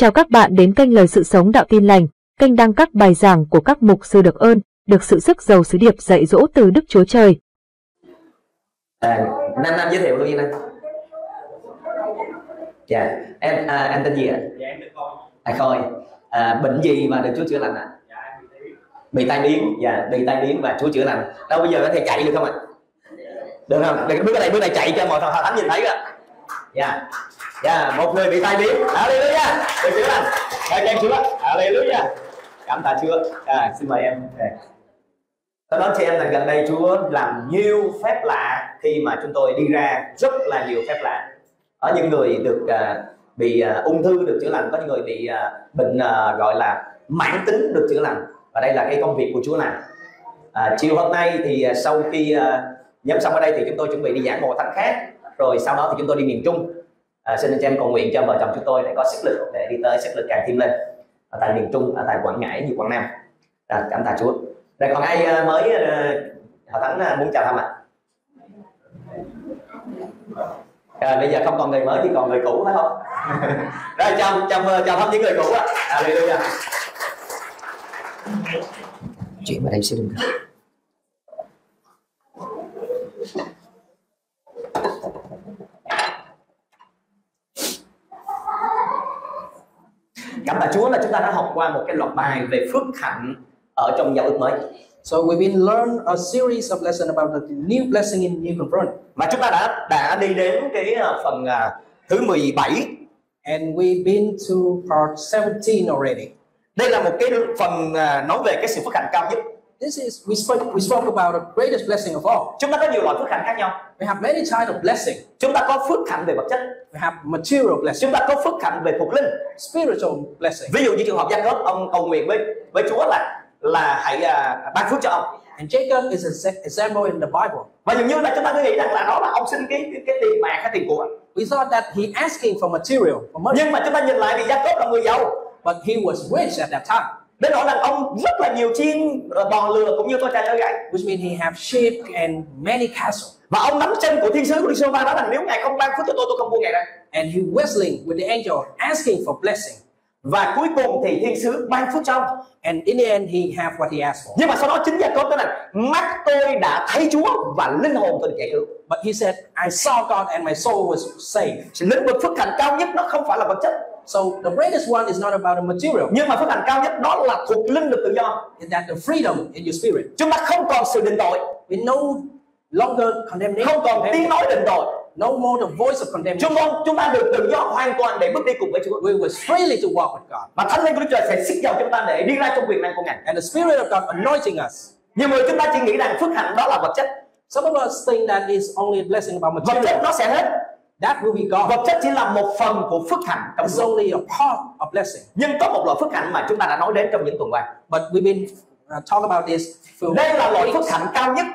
Chào các bạn đến kênh Lời Sự Sống Đạo Tin Lành, kênh đăng các bài giảng của các mục sư được ơn, được sự sức giàu sứ điệp dạy dỗ từ Đức Chúa Trời. À, Nam Nam giới thiệu luôn nha Nam. Dạ, em à, anh tên gì ạ? Dạ em được con. À Khôi. À, bệnh gì mà được Chúa chữa lành ạ? Dạ em bị tai biến, dạ, bị tai biến và Chúa chữa lành. Đâu bây giờ có thể chạy được không ạ? Được không? Được, bước này bước này chạy cho mọi thằng thánh nhìn thấy đó. Dạ. Dạ, một người bị tai biến. Hallelujah. Được chữa lành. Dạ, các em chữa. Hallelujah. Cảm tạ Chúa. À, xin mời em. Okay. Tôi nói cho em là gần đây Chúa làm nhiều phép lạ khi mà chúng tôi đi ra rất là nhiều phép lạ. Có những người được uh, bị uh, ung thư được chữa lành, có những người bị uh, bệnh uh, gọi là mãn tính được chữa lành. Và đây là cái công việc của Chúa làm. À, chiều hôm nay thì uh, sau khi uh, nhóm xong ở đây thì chúng tôi chuẩn bị đi giảng một thánh khác. Rồi sau đó thì chúng tôi đi miền Trung. À, xin anh chị em cầu nguyện cho vợ chồng chúng tôi để có sức lực để đi tới sức lực càng thêm lên ở tại miền Trung, ở tại Quảng Ngãi như Quảng Nam. À, cảm tạ Chúa. Rồi còn ai à, mới à, họ thắng à, muốn chào thăm ạ? À, bây giờ không còn người mới thì còn người cũ phải không? Rồi chào chào chào thăm những người cũ ạ. À, à. Chuyện mà đây sẽ đừng. Cảm tạ Chúa là chúng ta đã học qua một cái loạt bài về phước hạnh ở trong giao ước mới. So we've been learn a series of lessons about the new blessing in New Covenant, Mà chúng ta đã đã đi đến cái à, phần à, thứ 17 and we've been to part 17 already. đây là một cái phần à, nói về cái sự phước hạnh cao nhất This is we spoke we spoke about the greatest blessing of all. chúng ta có nhiều loại phước hạnh khác nhau. We have many types of blessing. chúng ta có phước hạnh về vật chất. We have material blessing, chúng ta có phước hạnh về thuộc linh. Spiritual blessing. ví dụ như trường hợp cốp ông cầu nguyện với với chúa là là hãy à, ban phước cho ông. And Jacob is an exa- example in the Bible. và dường như là chúng ta cứ nghĩ rằng là đó là ông xin cái cái, cái tiền bạc hay tiền của. We thought that he asking for material, for money, nhưng mà chúng ta nhìn lại thì cốp là người giàu. But he was rich at that time, đến nỗi rằng ông rất là nhiều chiên ờ, bò lừa cũng như tôi trai gái which means he have sheep and many cattle. và ông nắm chân của thiên sứ của sứ ba nói rằng nếu ngài không ban phước cho tôi tôi không buông ngài ra And he wrestling with the angel, asking for blessing. và cuối cùng thì thiên sứ ban phước cho ông And in the end, he have what he asked for. nhưng mà sau đó chính gia cốp nói rằng mắt tôi đã thấy chúa và linh hồn tôi được giải cứu But he said, I saw God and my soul was saved. lĩnh vực phước hạnh cao nhất nó không phải là vật chất So the greatest one is not about the material, nhưng mà phước hạnh cao nhất đó là thuộc linh được tự do it's that the freedom in your spirit. chúng ta không còn sự định tội We no longer condemnation, không còn tiếng nói định tội no more the voice of condemnation. chúng con chúng ta được tự do hoàn toàn để bước đi cùng với Chúa We was freely to walk with God. và thánh linh của Đức Trời sẽ xích dầu chúng ta để đi ra trong quyền năng của Ngài And the Spirit of God anointing us. nhiều người chúng ta chỉ nghĩ rằng phước hạnh đó là vật chất Some of us think that is only a blessing about vật chất material. nó sẽ hết That will be God. vật chất chỉ là một phần của phước hạnh trong It's only a part of blessing. nhưng có một loại phước hạnh mà chúng ta đã nói đến trong những tuần qua. But we've been uh, talk about this đây là loại phước hạnh cao nhất.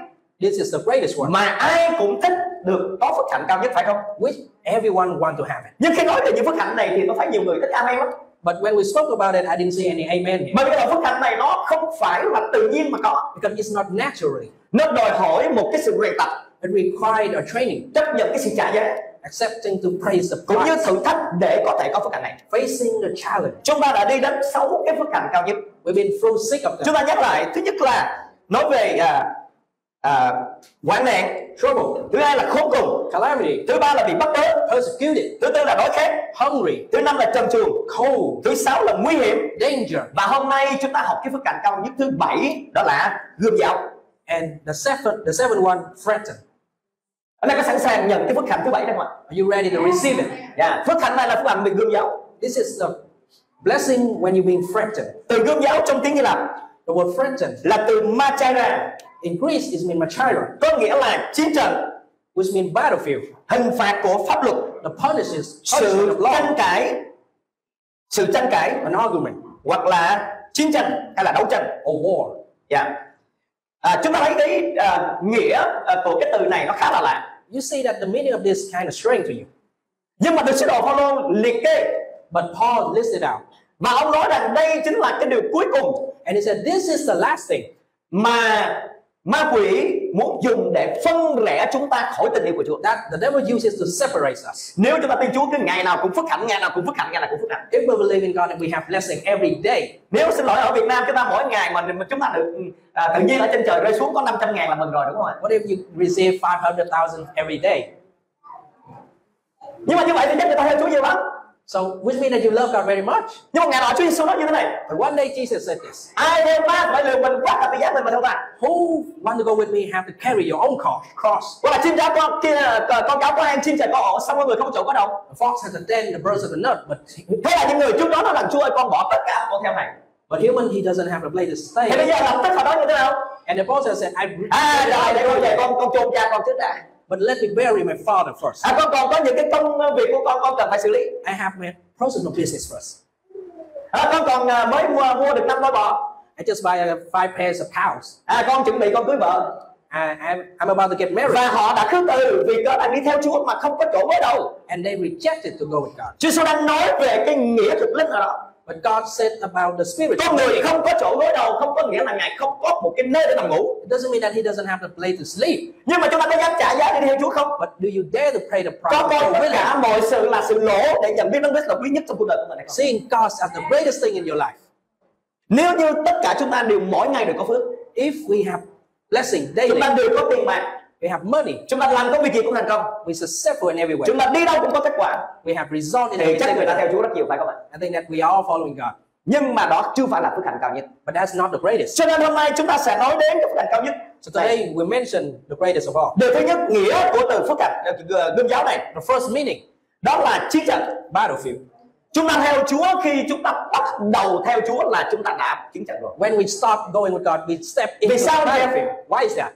This is the greatest one, mà ai cũng thích được có phước hạnh cao nhất phải không? Which everyone want to have it. nhưng khi nói về những phước hạnh này thì tôi thấy nhiều người thích amen lắm? But when we spoke about it, I didn't see any amen here. bởi vì loại phước hạnh này nó không phải là tự nhiên mà có. Because it's not naturally. nó đòi hỏi một cái sự luyện tập. It required a training, chấp nhận cái sự trả giá accepting to praise the cũng như thử thách để có thể có phước hạnh này. Facing the challenge. chúng ta đã đi đến sáu cái phước hạnh cao nhất. We've been through six of chúng them. ta nhắc lại thứ nhất là nói về à, à, hoạn nạn. Trouble, thứ hai là khốn cùng. Calamity, thứ ba là bị bắt bớ. Persecuted, thứ tư là đói khát. Hungry, thứ năm là trần truồng. Cold, thứ sáu là nguy hiểm. Danger, và hôm nay chúng ta học cái phước hạnh cao nhất thứ bảy đó là gươm giáo. And the seventh, the seventh one, threaten. Anh em có sẵn sàng nhận cái phước hạnh thứ bảy không ạ? Are you ready to receive it? dạ phước hạnh này là phước hạnh về gươm giáo This is the blessing when you're being threatened. từ gươm giáo trong tiếng Hy Lạp. The word threaten là từ machaira. in Greece is mean machira, có nghĩa là chiến trận. Which means battlefield. hình phạt của pháp luật. The punishes, sự tranh cãi. Sự tranh cãi. An argument, hoặc là chiến tranh hay là đấu tranh. Or war. dạ. À, chúng ta thấy cái à, nghĩa à, của cái từ này nó khá là lạ You see that the meaning of this kind of strange to you. nhưng mà được sứ đồ Phaolô liệt kê But Paul listed out. và ông nói rằng đây chính là cái điều cuối cùng And he said, This is the last thing mà ma quỷ muốn dùng để phân rẽ chúng ta khỏi tình yêu của Chúa. That the devil uses to separate us. nếu chúng ta tin Chúa cứ ngày nào cũng phước hạnh ngày nào cũng phước hạnh ngày nào cũng phước hạnh. If we believe in God and we have blessing every day, nếu xin lỗi ở Việt Nam chúng ta mỗi ngày mà mà chúng ta được à, tự nhiên ở trên trời rơi xuống có 500 ngàn là mừng rồi đúng không ạ? What if you receive 500,000 every day? nhưng mà như vậy thì chắc người ta theo Chúa nhiều lắm So, which means that you love God very much. nhưng mà ngày nào Chúa Giêsu nói như thế này But one day Jesus said this ai theo ta phải lừa mình quá cả tự giác mình mà theo ta Who want to go with me have to carry your own cross. cross. hoặc là chim cháu con kia con cháu có ăn chim chạy có ổ xong mọi người không chỗ có đâu The fox has a den, the birds have a nut, but thế là những người trước đó nói rằng Chúa ơi con bỏ tất cả con theo thầy but human he doesn't have a place to thì bây stay. giờ lập tức họ nói như thế nào And the apostle said, I à rồi để con về con con chôn cha con trước đã but let me bury my father first. à con còn có những cái công việc của con con cần phải xử lý I have my personal business first. à, con còn à, mới mua mua được năm đôi bò I just buy uh, five pairs of cows. à con chuẩn bị con cưới vợ I, I'm, I'm about to get married. và họ đã khước từ vì có đang đi theo Chúa mà không có chỗ mới đâu And they rejected to go with God. Chúa Giêsu đang nói về cái nghĩa thực linh ở đó But God said about the spirit. con người không có chỗ gối đầu không có nghĩa là ngài không có một cái nơi để nằm ngủ It doesn't mean that he doesn't have a place to sleep. nhưng mà chúng ta có dám trả giá để đi theo Chúa không But do you dare to pay the price? có coi tất cả mọi sự là sự lỗ để nhận biết Đấng Christ là quý nhất trong cuộc đời của mình hay không Seeing God as the greatest thing in your life. nếu như tất cả chúng ta đều mỗi ngày đều có phước If we have blessing chúng daily, ta đều có tiền bạc we have money, chúng ta làm công việc gì cũng thành công we're successful in every way. chúng ta đi đâu cũng có kết quả We have result in thì chắc người ta theo Chúa rất nhiều phải không ạ I think that we are all following God. nhưng mà đó chưa phải là phước hạnh cao nhất But that's not the greatest. cho nên hôm nay chúng ta sẽ nói đến cái phước hạnh cao nhất So today we mention the greatest of all. điều thứ nhất nghĩa của từ phước hạnh ờ, gương giáo này The first meaning, đó là chiến trận battlefield. chúng ta theo Chúa khi chúng ta bắt đầu theo Chúa là chúng ta đã chiến trận rồi When we start going with God, we step into sao the battlefield. Why is that?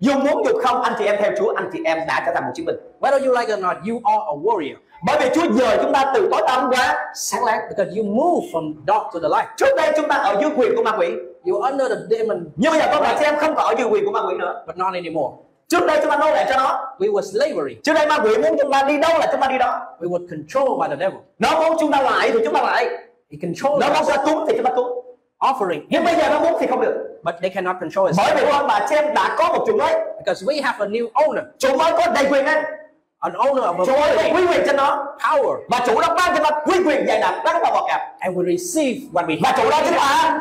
Dù muốn dù không anh chị em theo Chúa anh chị em đã trở thành một chiến binh. Whether you like it or not, you are a warrior. Bởi vì Chúa dời chúng ta từ tối tăm qua sáng láng. Because you move from dark to the light. trước đây chúng ta ở dưới quyền của ma quỷ. You're under the demon, nhưng bây giờ các bạn chị em không còn ở dưới quyền của ma quỷ nữa. But not anymore. trước đây chúng ta nô lệ cho nó. We were slavery. trước đây ma quỷ muốn chúng ta đi đâu là chúng ta đi đó. We were controlled by the devil. nó muốn chúng ta lại thì chúng ta lại. He controlled nó muốn ta cúng thì chúng ta cúng. Offering, nhưng bây giờ nó muốn thì không được but they cannot control us bởi vì con bà em đã có một chủ mới because we have a new owner, chủ mới có đầy quyền năng an owner of chủ a mới có building, quý quyền cho nó power, và chủ đó ban cho ta quý quyền dày đặc rất là bọt gặp and we receive what we và chủ đó chính là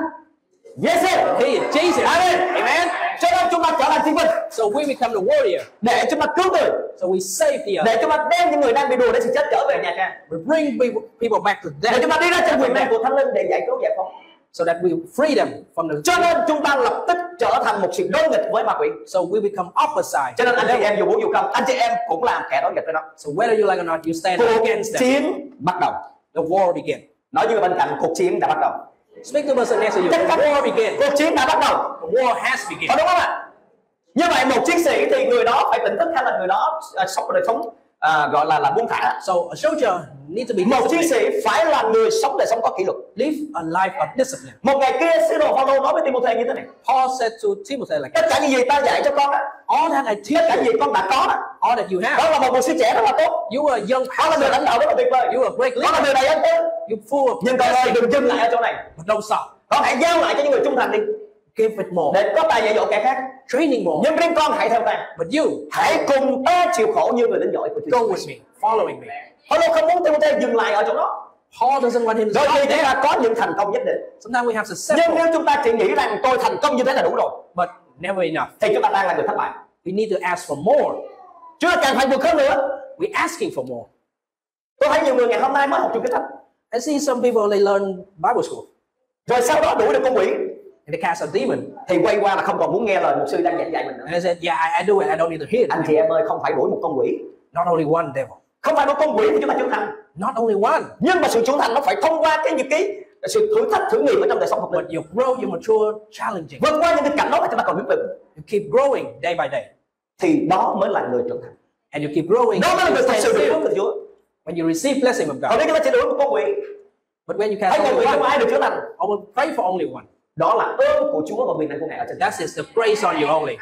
Yes sir. He is Jesus. Amen. Amen. Cho nên chúng ta trở thành chiến binh So we become the warrior. để chúng ta cứu người, So we save the other. để chúng ta đem những người đang bị đùa để sự chết trở về nhà cha, We bring people, back to để death chúng ta đi ra trên quyền năng của Thánh Linh để giải cứu giải phóng. So that we free them from the Cho nên chúng ta lập tức trở thành một sự đối nghịch với ma quỷ. So we become opposite. Cho nên anh chị em dù muốn dù không, anh chị em cũng làm kẻ đối nghịch với nó. So whether you like or not, you stand Cuộc against them. chiến bắt đầu. The war begin. Nói như bên cạnh cuộc chiến đã bắt đầu. Speak to the person next to you. The war begin. cuộc chiến đã bắt đầu. The war has begun. Có đúng không ạ? Như vậy một chiến sĩ thì người đó phải tỉnh thức hay là người đó à, sống đời sống à, gọi là là buông thả. So a soldier needs to be Một chiến sĩ phải là người sống đời sống có kỷ luật. Live a life of discipline. Một ngày kia sứ đồ Phaolô nói với Timôthê như thế này. Paul said to Timothy like, Tất cả những gì ta dạy cho con đó, all that I tất teach cả những you, gì con đã có đó, all that you have, đó là một mục sư trẻ rất là tốt. you are a young Đó là người lãnh đạo rất là tuyệt vời. you are great Đó là leader, người đầy ân tứ. you're full of Nhưng con ơi đừng dừng lại ở chỗ này. don't stop. Con hãy giao lại cho những người trung thành đi Give it more. để có tài dạy dỗ kẻ khác. Training more. Nhưng riêng con hãy theo ta. But you, Hãy cùng ta chịu khổ như người lính giỏi của go Chúa. with me, following me. Phaolô không muốn Timôthê dừng lại ở chỗ đó. Paul doesn't want him to Đôi khi chúng ta có những thành công nhất định. Sometimes we have Nhưng successful, nếu chúng ta chỉ nghĩ rằng tôi thành công như thế là đủ rồi but never enough. thì chúng ta đang là người thất bại. We need to ask for more. Ta càng phải vượt hơn nữa. We're asking for more. Tôi thấy nhiều người ngày hôm nay mới học trường kinh thánh. I see some people they learn Bible school Rồi sau đó đuổi được con quỷ and they cast a demon thì quay qua là không còn muốn nghe lời mục sư đang giảng dạy mình nữa. and they said, Yeah, I, I do it. I don't need to hear it. Anh chị em ơi không phải đuổi một con quỷ, Not only one devil, không phải đuổi con quỷ thì chúng ta trưởng thành. not only one, Nhưng mà sự trưởng thành nó phải thông qua cái những cái sự thử thách thử nghiệm ở trong đời sống but linh. you grow, you mature, challenging. Vượt qua những cái cảnh đó mà chúng ta còn biết vững You keep growing day by day, thì đó mới là người trưởng thành. and you keep growing. Đó mới là người thật sự được hướng từ Chúa. When you receive blessing of Còn God, nếu chúng ta chỉ đuổi một con quỷ, but when you quỷ không one, ai được chữa lành. I will pray for only one. Đó là ơn của Chúa và quyền năng của Ngài ở trên. That is the grace on you only.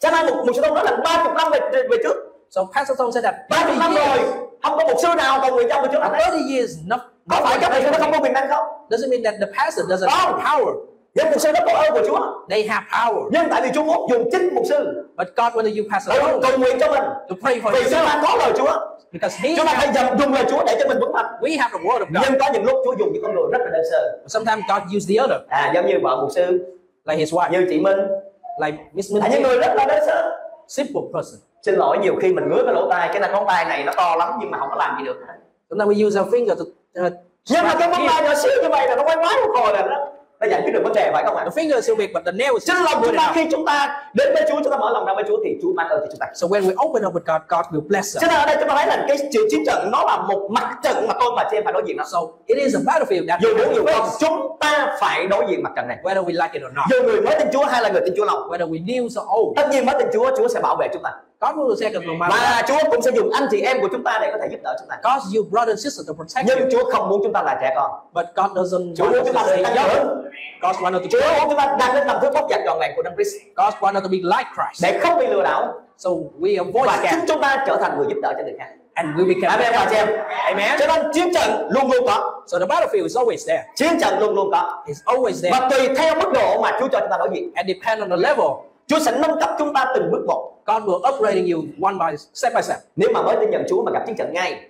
Cho nên một một sư thông nói là 30 năm về về trước, So Pastor Tom said that 30 năm 30 rồi, không có một sư nào còn người trong lành. hết. 30 years, not, Có phải các thầy nó không có quyền năng không? doesn't mean that the pastor doesn't have power. Nhưng mục sư đó có ơn của Chúa. They have power. nhưng tại vì Chúa muốn dùng chính mục sư. But God wanted you pastor alone cầu nguyện cho mình. To pray for vì yourself ta có lời Chúa. Because He chúng ta phải dầm dùng lời Chúa để cho mình vững mạnh. We have the word of God. nhưng có những lúc Chúa dùng những con người rất là đơn sơ. Sometimes God used the other, à giống như vợ mục sư. Like his wife, như chị Minh. Like Miss là những Minty, người rất là đơn sơ. Simple person. xin lỗi nhiều khi mình ngứa cái lỗ tai cái là ngón tay này nó to lắm nhưng mà không có làm gì được. Sometimes we use our finger to uh, nhưng mà cái ngón tay nhỏ xíu như vậy là nó quay quái một hồi là nó nó giải quyết được vấn đề phải không ạ? The finger is so big, but the nail is chính lòng chúng ta khi chúng ta đến với Chúa chúng ta mở lòng ra với Chúa thì Chúa ban ơn cho chúng ta. So when we open up with God, God will bless us. cho nên ở đây chúng ta thấy là cái sự chiến trận nó là một mặt trận mà tôi và chị em phải đối diện nó So it is a battlefield that dù muốn dù không chúng ta phải đối diện mặt trận này. Whether we like it or not. dù người mới tin Chúa hay là người tin Chúa lâu. Whether we new or old, tất nhiên mới tin Chúa Chúa sẽ bảo vệ chúng ta Will protect us no matter what. và Chúa cũng sẽ dùng anh chị em của chúng ta để có thể giúp đỡ chúng ta. God use brother and sister to protect nhưng you, Chúa không muốn chúng ta là trẻ con. But God doesn't Chúa want chúng ta tăng young. God wants us to Chúa muốn chúng ta đang lên tầm thứ bóc giặt trọn vẹn của Đấng Christ. God wants us to be like Christ. để không bị lừa đảo. So we avoid và scam. chúng ta trở thành người giúp đỡ cho người khác. And we become Amen bà chị em. Amen. cho nên chiến trận luôn luôn có. So the battlefield is always there. chiến trận luôn luôn có. It's always there. và tùy theo mức độ mà Chúa cho chúng ta đối diện. And depend on the level, Chúa sẽ nâng cấp chúng ta từng bước một God will upgrading you one by step by step. nếu mà mới tin nhận Chúa mà gặp chiến trận ngay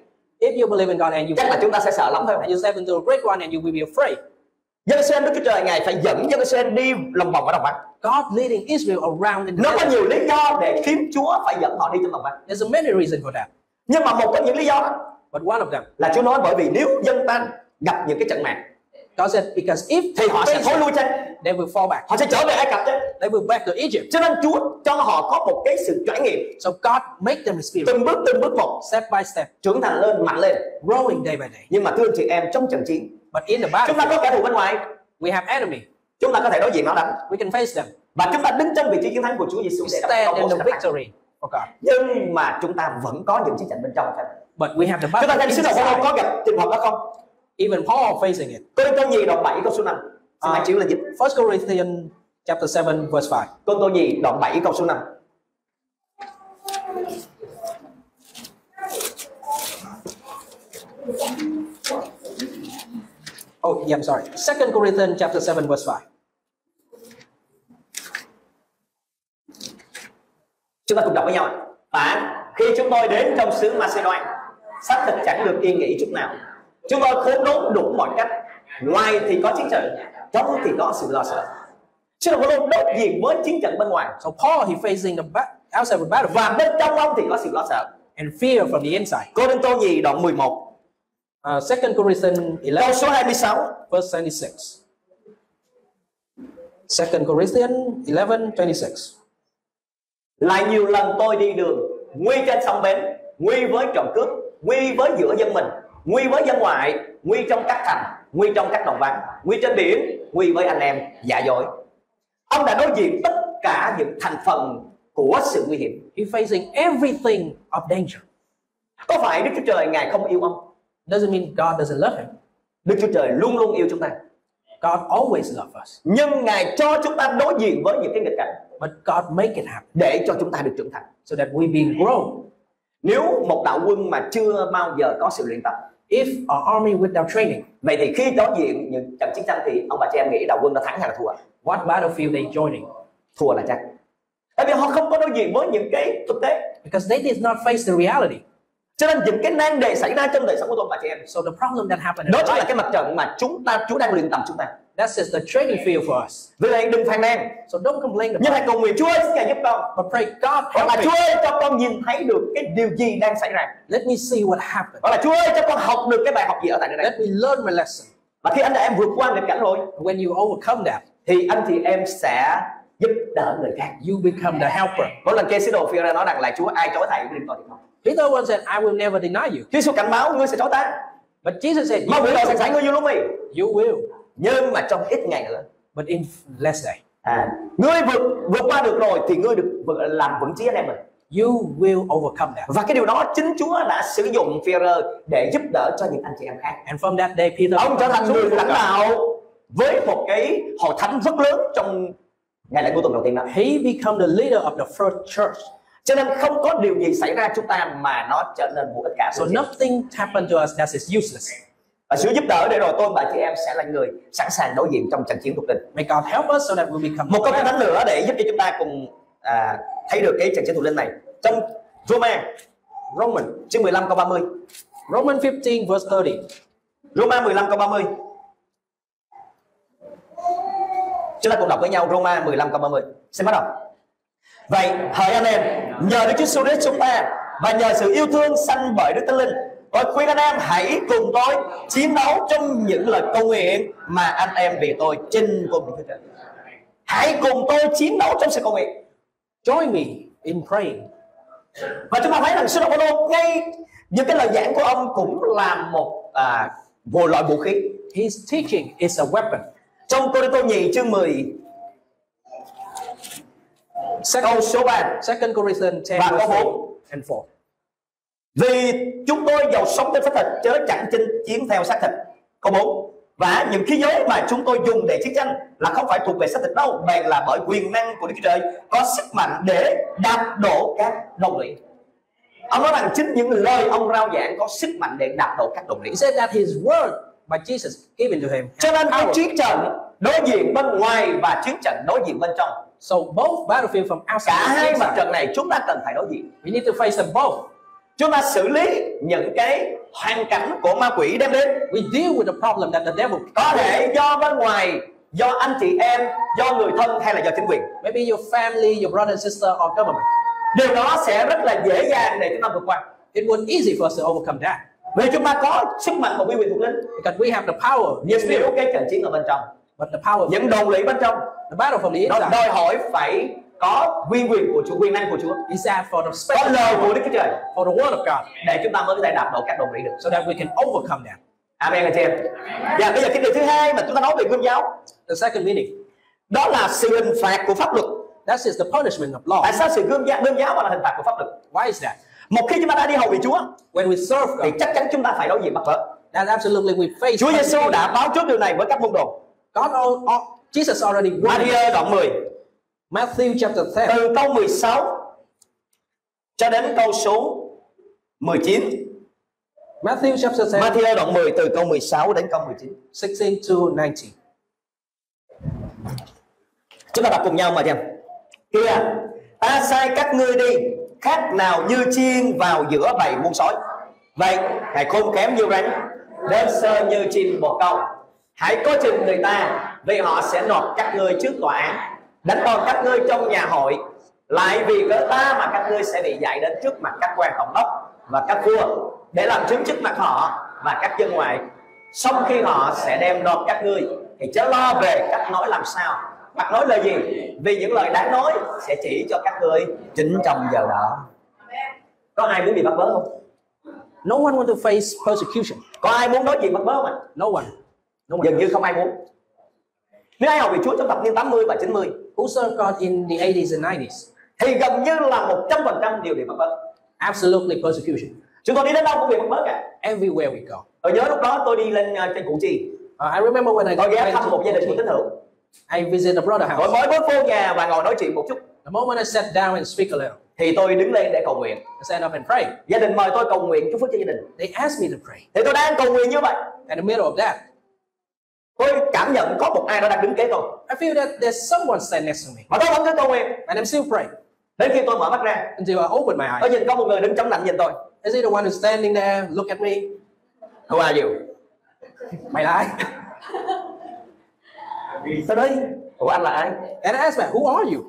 If you believe in God and you chắc là chúng ta sẽ sợ lắm phải không and you step into a great one and you will be afraid. Israel Đức Chúa Trời ngài phải dẫn dân Israel đi lòng vòng ở đồng vắng God leading Israel around in the nó có nhiều lý do để khiến Chúa phải dẫn họ đi trong đồng vắng There's many reasons for that. nhưng mà một trong những lý do đó But one of them, là Chúa nói bởi vì nếu dân ta gặp những cái trận mạng God said, because if thì họ sẽ thối lui chân they will fall back. họ sẽ trở về Ai Cập chứ They will back to Egypt. cho nên Chúa cho họ có một cái sự trải nghiệm So God make them experience từng bước từng bước một step by step, trưởng thành lên mạnh lên growing day by day. nhưng mà thưa anh chị em trong trận chiến But in the chúng ta battle, có kẻ thù bên ngoài we have enemy. chúng ta có thể đối diện nó đánh We can face them. và chúng ta đứng trên vị trí chiến thắng của Chúa Giêsu We để stand in the victory for God. nhưng mà chúng ta vẫn có những chiến trận bên trong? But we have the chúng ta battle xem sứ đồ có gặp trường hợp đó không Even Paul facing it. Cô Tô Nhì đoạn 7 câu số 5 Xin À. anh chiếu lên dịch 1 Corinthians chapter 7 verse 5. Cô Tô Nhì đoạn 7 câu số 5 Oh, yeah, I'm sorry. 2 Corinthians chapter 7 verse 5. Chúng ta cùng đọc với nhau. Và khi chúng tôi đến trong xứ Macedonia xác thực chẳng được yên nghỉ chút nào Chúng tôi khốn đốn đủ mọi cách. Ngoài thì có chiến trận Trong thì có sự lo sợ. Sứ đồ Phaolô đối diện với chiến trận bên ngoài? So Paul he facing the ba- outside of battle. Và bên trong ông thì có sự lo sợ. And fear from the inside. Cô Đinh Tô Nhì đoạn 11 Uh, 2 Corinthians 11 Câu số 26 verse 26. 2 Corinthians 11 26. Lại nhiều lần tôi đi đường Nguy trên sông bến Nguy với trộm cướp Nguy với giữa dân mình Nguy với dân ngoại Nguy trong các thành Nguy trong các đồng văn Nguy trên biển Nguy với anh em giả dối Ông đã đối diện tất cả những thành phần của sự nguy hiểm He facing everything of danger. Có phải Đức Chúa Trời Ngài không yêu ông Doesn't mean God doesn't love him. Đức Chúa Trời luôn luôn yêu chúng ta God always loves us. Nhưng Ngài cho chúng ta đối diện với những cái nghịch cảnh But God make it happen Để cho chúng ta được trưởng thành so that we be grown. Nếu một đạo quân mà chưa bao giờ có sự luyện tập If our army without training, Vậy thì khi đối diện những trận chiến tranh thì ông bà chị em nghĩ đạo quân đã thắng hay là thua? what battlefield they joining? Thua là chắc. Tại vì họ không có đối diện với những cái thực tế. Because they did not face the reality. Cho nên những cái nan đề xảy ra trong đời sống của tôi và chị em So the problem that happened đó chính là cái mặt trận mà chúng ta Chúa đang luyện tập chúng ta. That's just the training field for us. Vì vậy đừng phàn nàn, So don't complain nhưng hãy cầu nguyện Chúa ơi xin Ngài giúp con. but pray, God Hoặc là help Chúa ơi cho con nhìn thấy được cái điều gì đang xảy ra. Let me see what happened. Hoặc là Chúa ơi cho con học được cái bài học gì ở tại nơi này. Let me learn my lesson. Và khi anh đã em vượt qua nghịch cảnh rồi When you overcome that, thì anh chị em sẽ giúp đỡ người khác. you become the helper. Có lần kia sứ đồ phi ra nói rằng là Chúa ai chối thầy cũng liên tôi thì không. Peter once said, I will never deny you. Chúa cảnh báo ngươi sẽ chối ta. But Jesus said, you quỷ đạo sẵn sàng ngươi vô luôn đi. You will. Nhưng mà trong ít ngày nữa But in less day, à, ngươi vượt vượt qua được rồi thì ngươi được làm vững chí anh em mình you will overcome that. và cái điều đó chính Chúa đã sử dụng Führer để giúp đỡ cho những anh chị em khác And from that day, Peter ông trở thành người lãnh đạo với một cái hội thánh rất lớn trong ngày lễ cuối tuần đầu tiên đó He become the leader of the first church. cho nên không có điều gì xảy ra chúng ta mà nó trở nên vô ích cả So nothing happened to us that is useless. Và sự giúp đỡ để rồi tôi và chị em sẽ là người sẵn sàng đối diện trong trận chiến thuộc linh May God help us so that we become một câu better. thánh nữa để giúp cho chúng ta cùng à, thấy được cái trận chiến thuộc linh này trong Roma Roman. chương 15 câu 30 Roman 15 verse 30. Roma 15 câu 30 Chúng ta cùng đọc với nhau Roma 15 câu 30 Xin bắt đầu Vậy hỡi anh em Nhờ Đức Chúa Jesus chúng ta Và nhờ sự yêu thương sanh bởi Đức Thánh Linh Tôi khuyên anh em hãy cùng tôi Chiến đấu trong những lời cầu nguyện Mà anh em vì tôi chinh cùng Chúa Trời Hãy cùng tôi chiến đấu trong sự cầu nguyện Join me in praying. Và chúng ta thấy rằng Sứ đồ Phaolô ngay những cái lời giảng của ông cũng là một à, một loại vũ khí His teaching is a weapon. trong Cô Tô nhì chương 10 câu Second, số 3 Second Corinthians 10 Và câu 4 bốn. and 4. Vì chúng tôi giàu sống trên xác thịt chớ chẳng chinh chiến theo xác thịt. Câu 4. Và những khí giới mà chúng tôi dùng để chiến tranh là không phải thuộc về xác thịt đâu, bèn là bởi quyền năng của Đức Chúa Trời có sức mạnh để đạp đổ các đồng lũy. Ông nói rằng chính những lời ông rao giảng có sức mạnh để đạp đổ các đồng lũy. Said that his word by Jesus given to him. Cho nên cái chiến trận đối diện bên ngoài và chiến trận đối diện bên trong. So both battlefield from outside Cả hai mặt trận này chúng ta cần phải đối diện. We need to face them both. Chúng ta xử lý những cái hoàn cảnh của ma quỷ đem đến. We deal with the problem that the devil có thể do bên ngoài do anh chị em do người thân hay là do chính quyền. Maybe your family, your brother and sister, or government. điều đó sẽ rất là dễ dàng để chúng ta vượt qua. It was easy for us to overcome that. Vì chúng ta có sức mạnh và quy quyền thuộc linh. Because we have the power. nhưng nếu cái trận chiến ở bên trong. But the power, những đồn lũy bên trong. The battle from the inside đòi hỏi phải có quy quyền của Chúa quyền năng của Chúa. Is that for the có special lời của Đức Chúa Trời. For the word of God, để chúng ta mới có thể đạp đổ các đồn lũy được. So that we can overcome that. Amen anh chị em. Và bây giờ cái điều thứ hai mà chúng ta nói về gươm giáo. The second meaning, đó là sự hình phạt của pháp luật. That is the punishment of law. tại sao sự gươm giáo gươm giáo mà là hình phạt của pháp luật? Why is that? một khi chúng ta đã đi hầu vị Chúa When we serve thì God, chắc chắn chúng ta phải đối diện mặt vỡ that absolutely we face. Chúa Giêsu đã báo trước điều này với các môn đồ. God, all, all, Jesus already warned. Matthew đoạn 10 Matthew chapter 10, từ câu 16 cho đến câu số 19 Matthew chapter 10, Matthew đoạn 10 từ câu 16 đến câu 19 16 to 19. Chúng ta đọc cùng nhau mà xem. Kìa ta sai các ngươi đi Khác nào như chiên vào giữa bầy muôn sói. Vậy hãy khôn kém như rắn Đơn sơ như chim bồ câu. Hãy có chừng người ta Vì họ sẽ nộp các ngươi trước tòa án Đánh đòn các ngươi trong nhà hội Lại vì cớ ta mà các ngươi sẽ bị dạy đến trước mặt các quan tổng đốc Và các vua Để làm chứng trước mặt họ Và các dân ngoại Xong khi họ sẽ đem nộp các ngươi Thì chớ lo về cách nói làm sao Mặt nói lời gì Vì những lời đáng nói sẽ chỉ cho các ngươi Chính trong giờ đó Có ai muốn bị bắt bớ không? No one want to face persecution. Có ai muốn nói chuyện bắt bớ không ạ? No one. No one. Dường như không ai muốn Nếu ai học về Chúa trong thập niên 80 và 90 Who served God in the 80s and 90s? Thì gần như là 100% đều bị bắt bớ Absolutely persecution. Chúng tôi đi đến đâu cũng bị bắt bớ cả Everywhere we go. Tôi nhớ lúc đó tôi đi lên uh, trên Củ Chi Uh, I remember when I Tôi ghé thăm to một gia đình của tín hữu I visit a brother Tôi house. mới bước vô nhà và ngồi nói chuyện một chút The moment I sat down and speak a little, Thì tôi đứng lên để cầu nguyện I stand up and pray. Gia đình mời tôi cầu nguyện chúc phước cho gia đình They asked me to pray. Thì tôi đang cầu nguyện như vậy In the middle of that, Tôi cảm nhận có một ai đó đang đứng kế tôi I feel that there's someone standing next to me. Mà tôi vẫn cứ cầu nguyện And I'm still praying Đến khi tôi mở mắt ra until I open my Tôi eyes. nhìn có một người đứng chống lạnh nhìn tôi Is he the one who's standing there, look at me? Who are you? Mày là ai? Tôi nói Ủa anh là ai? And I asked back, who are you?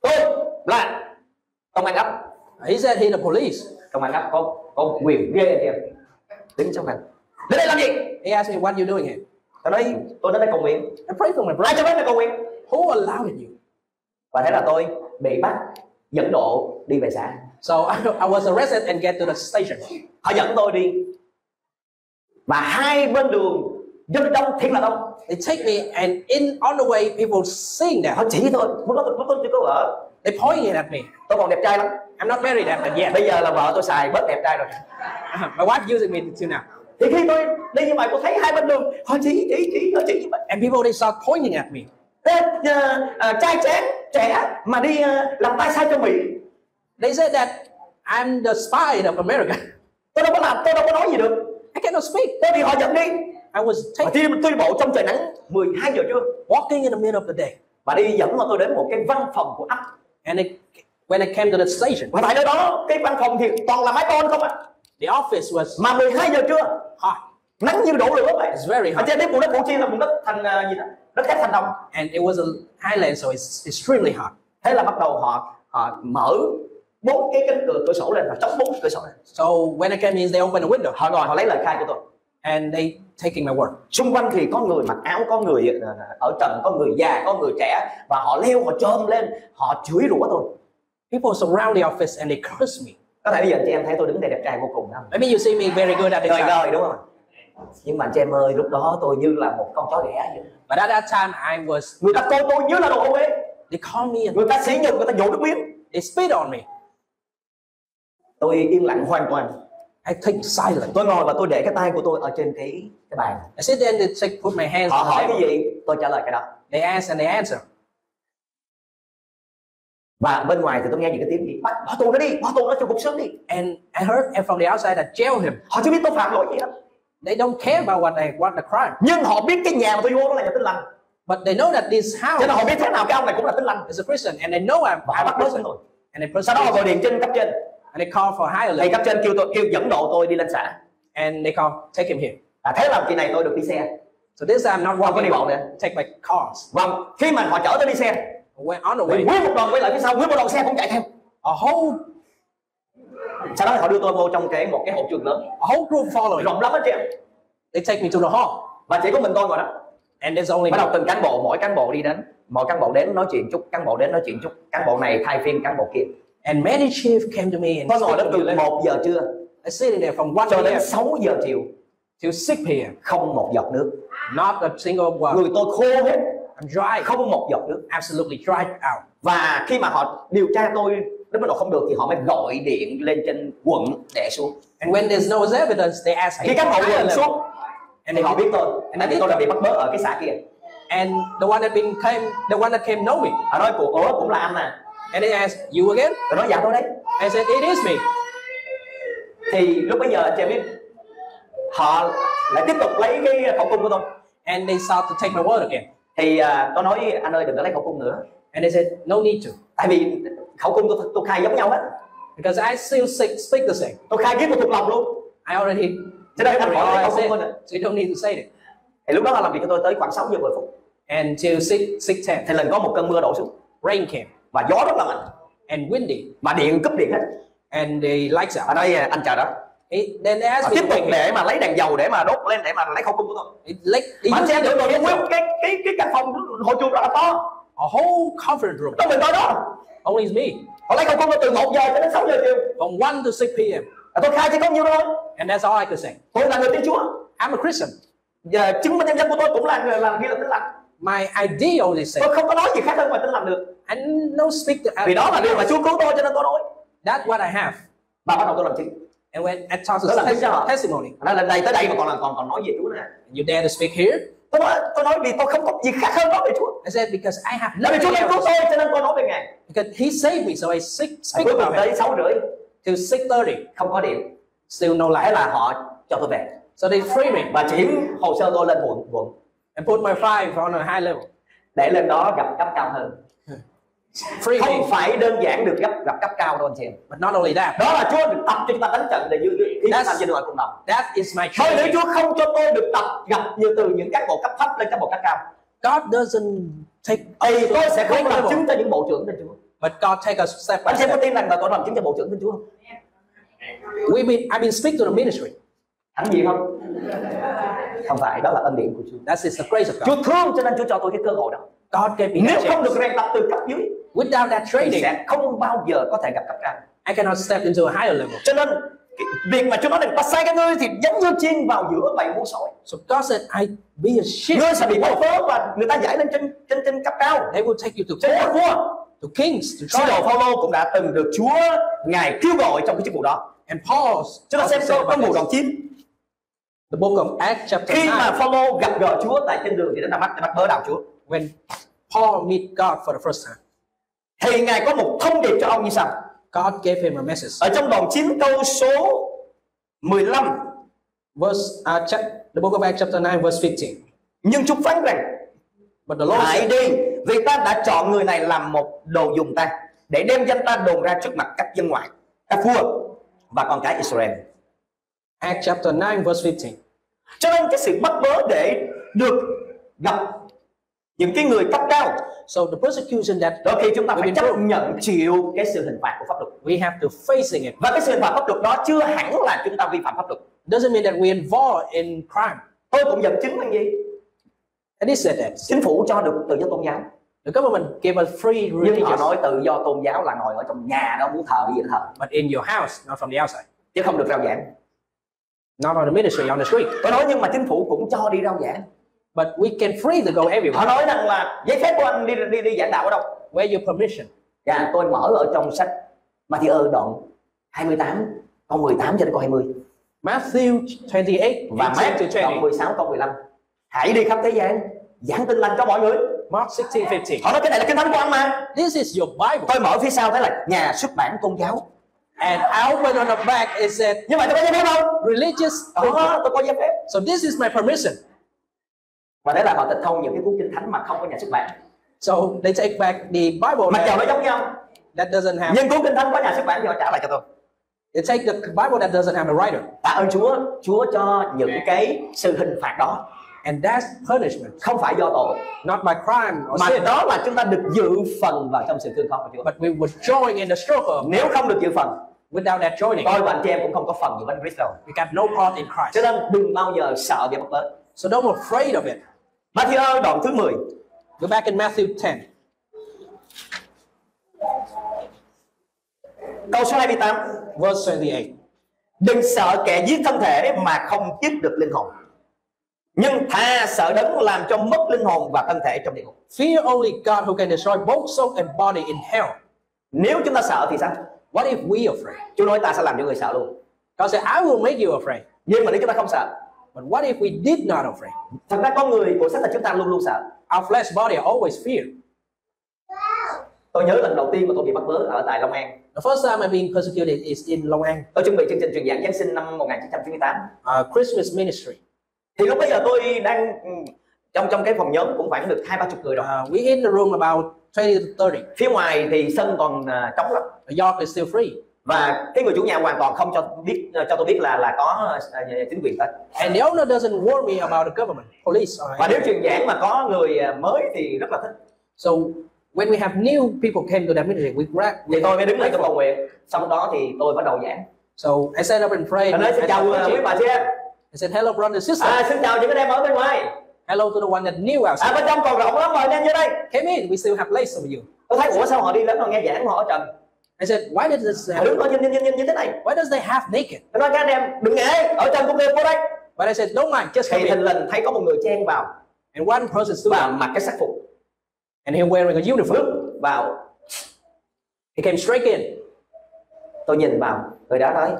Tôi là công an ấp He said he's the police. Công an ấp có có quyền ghê em Đứng chống lạnh Đến đây làm gì? He asked me, what are you doing here? Tôi nói tôi đến đây cầu nguyện I pray for my Ai brother. cho phép tôi cầu nguyện? Who allowed you? Và thế là tôi bị bắt dẫn độ đi về xã So I, I was arrested and get to the station. Họ dẫn tôi đi Và hai bên đường dân đông thiệt là đông They take me and in on the way, people seeing that. Họ chỉ tôi đó tôi, lúc đó tôi chưa có vợ They pointing at me. Tôi còn đẹp trai lắm I'm not married yet, but yet. Bây giờ là vợ tôi xài bớt đẹp trai rồi My wife using me too now. Thì khi tôi đi như vậy tôi thấy hai bên đường Họ chỉ chỉ chỉ họ chỉ như vậy. And people they start pointing at me. Thế, à, à, trai trẻ trẻ mà đi à, làm tay sai cho Mỹ. They said that I'm the spy of America. tôi đâu có làm tôi đâu có nói gì được. I cannot speak. bởi vì họ dẫn đi. I was đi đi bộ trong trời nắng 12 giờ trưa. Walking in the middle of the day. và đi dẫn tôi đến một cái văn phòng của ấp And it, when I came to the station, và tại nơi đó cái văn phòng thì toàn là mái tôn không à the office was mà 12 giờ trưa hot. nắng như đổ lửa vậy It's very ở hot. trên cái vùng đất củ chi là vùng đất thành à, gì đó đất thép thành đồng And it was a highland, so it's extremely hot. thế là bắt đầu họ họ mở bốn cái cánh cửa cửa sổ lên và chống bốn cửa sổ lên So when I came in, they opened the window họ ngồi họ lấy lời khai của tôi and they taking my word. xung quanh thì có người mặc áo có người ờ, ở trần có người già có người trẻ và họ leo họ chôm lên họ chửi rủa tôi People surround the office and they curse me. Có thể bây giờ chị em thấy tôi đứng đây đẹp trai vô cùng không? Maybe you see me very good at this time. ngời đúng không nhưng mà anh chị em ơi lúc đó tôi như là một con chó đẻ vậy. But at that time, I was, người ta coi tôi như là đồ ô uế they called me người ta sỉ nhục người ta dội nước miếng. They spit on me. tôi yên lặng hoàn toàn. I take silence. tôi ngồi và tôi để cái tay của tôi ở trên cái cái bàn. I sit there and they take, put my hands họ hỏi cái gì? Tôi trả lời cái đó. They ask and they answer. Và bên ngoài thì tôi nghe những cái tiếng gì? Bắt bỏ tù nó đi bỏ tù nó cho cục sớm đi. And I heard and from the outside that jail him. họ chưa biết tôi phạm lỗi gì hết They don't care about what I what the crime, nhưng họ biết cái nhà mà tôi vô đó là nhà tin lành. But they know that this cho house nên họ biết thế nào cái ông này cũng là tin lành. is a prison, and they know I'm, và I'm a person. tôi And they sau đó họ gọi điện trên cấp trên. And they call for higher level, cấp trên kêu tôi kêu dẫn độ tôi đi lên xã. And they call take him here. à, thế là kỳ này tôi được đi xe. So this time I'm not có đi walking, bộ nữa. take my cars. và khi mà họ chở tôi đi xe When on the way, nguyên một đoàn quay lại phía sau nguyên một đoàn xe cũng chạy theo. A whole sau đó họ đưa tôi vô trong cái một cái hội trường lớn. A whole group following. rộng lắm đó chị They take me to the hall, và chỉ có mình tôi ngồi đó. And there's only bắt đầu từng cán bộ mỗi cán bộ đi đến mỗi cán bộ đến nói chuyện chút cán bộ đến nói chuyện chút. Cán bộ này thay phiên cán bộ kia. And many chief came to me and tôi ngồi đó từ. 1 giờ trưa I sitting there from 1 cho đến. 6 giờ chiều. Till 6 p.m. không một giọt nước. Not a single one. người tôi khô hết dry, không một giọt nước absolutely dried out. và khi mà họ điều tra tôi đến mức độ không được thì họ mới gọi điện lên trên quận để xuống And when there's no evidence, they ask khi các bộ quận xuống And thì họ biết tôi And tại vì tôi đã bị bắt bớ ở cái xã kia And the one that been came, the one that came know me. họ nói của ủa cũng là anh à And they asked, you again? tôi nói dạ tôi đấy I said, it is me. thì lúc bấy giờ anh chị biết họ lại tiếp tục lấy cái khẩu cung của tôi And they start to take my word again. Thì à, tôi nói anh ơi đừng có lấy khẩu cung nữa. And they said, no need to. tại vì khẩu cung tôi tôi khai giống nhau hết. Because I still speak, speak the same. tôi khai viết tôi thuộc lòng luôn. I already Cho nên anh hỏi khẩu cung thôi So you don't need to say it. thì lúc đó họ làm việc cho tôi tới khoảng 6 giờ 10 phút. And till 6, 6 10, thì lần có một cơn mưa đổ xuống. Rain came. Và gió rất là mạnh. And windy. mà điện cúp điện hết. And they lights ở out. đây à, anh chờ đó It, then asked me tiếp to tục để mà lấy đèn dầu để mà đốt lên để mà lấy khẩu cung của tôi It, like, mà xem tượng candle. nguyên cái cái cái căn phòng hội trường rất là to A whole conference room. đó mình tôi đó Only me. họ lấy khẩu cung tôi từ 1 giờ cho đến 6 giờ chiều From 1 to 6 p.m. Và tôi khai chỉ có nhiêu thôi And that's all I could say. tôi là người tin Chúa I'm a Christian. giờ chứng minh nhân dân của tôi cũng là người là ghi là tin lành My ID only say. tôi không có nói gì khác hơn mà tin lành được I no speak the vì đó là điều mà Chúa cứu tôi cho nên tôi nói That's what I have. và bắt đầu tôi làm chứng And when I talk Đó là to lý do. testimony, nói lần này tới đây mà còn là còn còn nói về Chúa nè? You dare to speak here? tôi nói tôi nói vì tôi không có gì khác hơn nói về Chúa. I said because I have tại vì Chúa đã cứu tôi cho nên tôi nói về Ngài. Because He saved me, so I speak, speak about Him. tới sáu rưỡi. Till 6:30, không có điện. Still no thế light. là họ cho tôi về. So they free me. Và chuyển hồ sơ tôi lên quận quận. And put my five on a high level. để lên đó gặp cấp cao hơn Free me. không phải đơn giản được gặp gặp cấp cao đâu anh chị em But not only that, đó là Chúa được tập cho chúng ta đánh trận để như khi chúng ta trên ngoài cộng đồng that is my Thôi nếu. Chúa không cho tôi được tập gặp như từ những cán bộ cấp thấp lên cán bộ cấp cao God doesn't take thì tôi sẽ không làm chứng cho những bộ trưởng tên Chúa but God take us step by anh xem có step. tin rằng là tôi làm chứng cho bộ trưởng tên Chúa không We've been, I've been speaking to the ministry. hẳn gì không không phải đó là ân điển của Chúa That is the grace of God. Chúa thương cho nên Chúa cho tôi cái cơ hội đó God gave me nếu không được rèn tập từ cấp dưới Without that training, sẽ không bao giờ có thể gặp cấp cao I cannot step into a higher level. cho nên cái việc mà Chúa nói rằng ta sai các ngươi thì giống như chiên vào giữa bầy muôn sói So God said, I be a sheep. ngươi sẽ bị bỏ vớ và người ta giải lên trên trên trên cấp cao They will take you to trên court, vua. to kings, to sứ đồ. Phaolô cũng đã từng được Chúa ngài kêu gọi trong cái chức vụ đó. And Paul, chúng ta xem câu trong this. đoạn 9 the book of Acts chapter khi 9, mà Phaolô gặp gỡ Chúa tại trên đường thì Đa-mách để bắt bớ đạo Chúa when Paul meet God for the first time, thì ngài có một thông điệp cho ông như sau God gave him a message. ở trong đoạn 9 câu số 15 Verse, uh, chap- the book of Acts chapter 9 verse 15. Nhưng Chúa phán rằng But the Lord Hãy đi Vì ta đã chọn người này làm một đồ dùng ta Để đem danh ta đồn ra trước mặt các dân ngoại Các vua và con cái Israel Acts chapter 9 verse 15. Cho nên cái sự bắt bớ để được gặp những cái người cấp cao So the persecution that đôi khi chúng ta phải chấp through, nhận chịu cái sự hình phạt của pháp luật we have to facing it. và cái sự hình phạt pháp luật đó chưa hẳn là chúng ta vi phạm pháp luật Doesn't mean that we're involved in crime. tôi cũng dẫn chứng bằng gì And he said that. chính phủ cho được tự do tôn giáo The government gave us free nhưng họ religion, nói tự do tôn giáo là ngồi ở trong nhà đó muốn thờ gì thờ but in your house, not from the outside. chứ không được rao giảng Not on the ministry, on the street. tôi nói nhưng mà chính phủ cũng cho đi rao giảng But we can free to go họ everywhere. nói rằng là giấy phép của anh đi đi đi giảng đạo ở đâu Where your permission? dạ tôi mở ở trong sách Matthew đoạn 28 câu 18 cho đến câu 20 Matthew 28, và 18 Mark to đoạn 20. 16 câu 15 hãy đi khắp thế gian giảng tin lành cho mọi người Mark 16, 15. họ nói cái này là kinh thánh của anh mà This is your Bible. tôi mở phía sau thấy là nhà xuất bản tôn giáo And open on the back, it said nhưng mà tôi có giấy phép không religious. đó tôi có giấy phép So this is my permission. Và thế là họ tịch thu những cái cuốn kinh thánh mà không có nhà xuất bản. So they take back the Bible mặc dầu nó that, giống nhau that doesn't have, nhưng cuốn kinh thánh có nhà xuất bản thì họ trả lại cho tôi. They take the Bible that doesn't have a writer. tạ ơn Chúa Chúa cho những cái sự hình phạt đó. And that's punishment, không phải do tội. Not by crime or mà sin, đó là chúng ta được dự phần vào trong sự thương khó của Chúa. But we would join in the struggle. nếu không được dự phần Without that joining, tôi và anh chị em cũng không có phần dự bánh Christ đâu. we got no part in cho Christ. nên đừng bao giờ sợ bị bắt bớ. So don't be afraid of it. Matthew đoạn thứ 10 Go back in Matthew 10, câu số 28 verse 28. đừng sợ kẻ giết thân thể mà không giết được linh hồn nhưng thà sợ đấng làm cho mất linh hồn và thân thể trong địa ngục Fear only God who can destroy both soul and body in hell. nếu chúng ta sợ thì sao What if we afraid? Chúa nói ta sẽ làm cho người sợ luôn God said, I will make you afraid. nhưng mà nếu chúng ta không sợ But what if we did not afraid? thật ra con người của xác là chúng ta luôn luôn sợ Our flesh body always fear. tôi nhớ lần đầu tiên mà tôi bị bắt bớ ở tại Long An The first time I'm being persecuted is in Long An, tôi chuẩn bị chương trình truyền giảng Giáng sinh năm 1998 uh, Christmas ministry. thì lúc bây giờ tôi đang ừ, trong trong cái phòng nhóm cũng khoảng được hai ba chục người rồi Uh, we in the room about 20 to 30. phía ngoài thì sân còn à, trống lắm The yard is still free. Và cái người chủ nhà hoàn toàn không cho biết cho tôi biết là là có à, chính quyền hết And the owner doesn't warn me about the government, police. và nếu truyền giảng mà có người à, mới thì rất là thích So when we have new people came to that ministry, we grab. thì tôi mới đứng lên tôi cầu nguyện sau đó thì tôi bắt đầu giảng So I stand up and pray. tôi nói xin chào à, quý bà chị em I said, hello, brother sister. à, xin chào những anh em ở bên ngoài Hello to the one that knew à outside. bên trong còn rộng lắm mời anh em vô đây Came in, we still have place over you. tôi thấy ủa sao họ đi đến họ nghe giảng họ ở trần I said, why does this họ đứng đó nhìn nhìn nhìn nhìn thế này Why does they have naked? tôi nói các anh em đừng ngại ở trần cũng được vô đây But I said, don't mind, just thì thình lình thấy có một người chen vào And one person stood và up, mặc cái sắc phục and he wearing a uniform. bước vào He came straight in. tôi nhìn vào người đó nói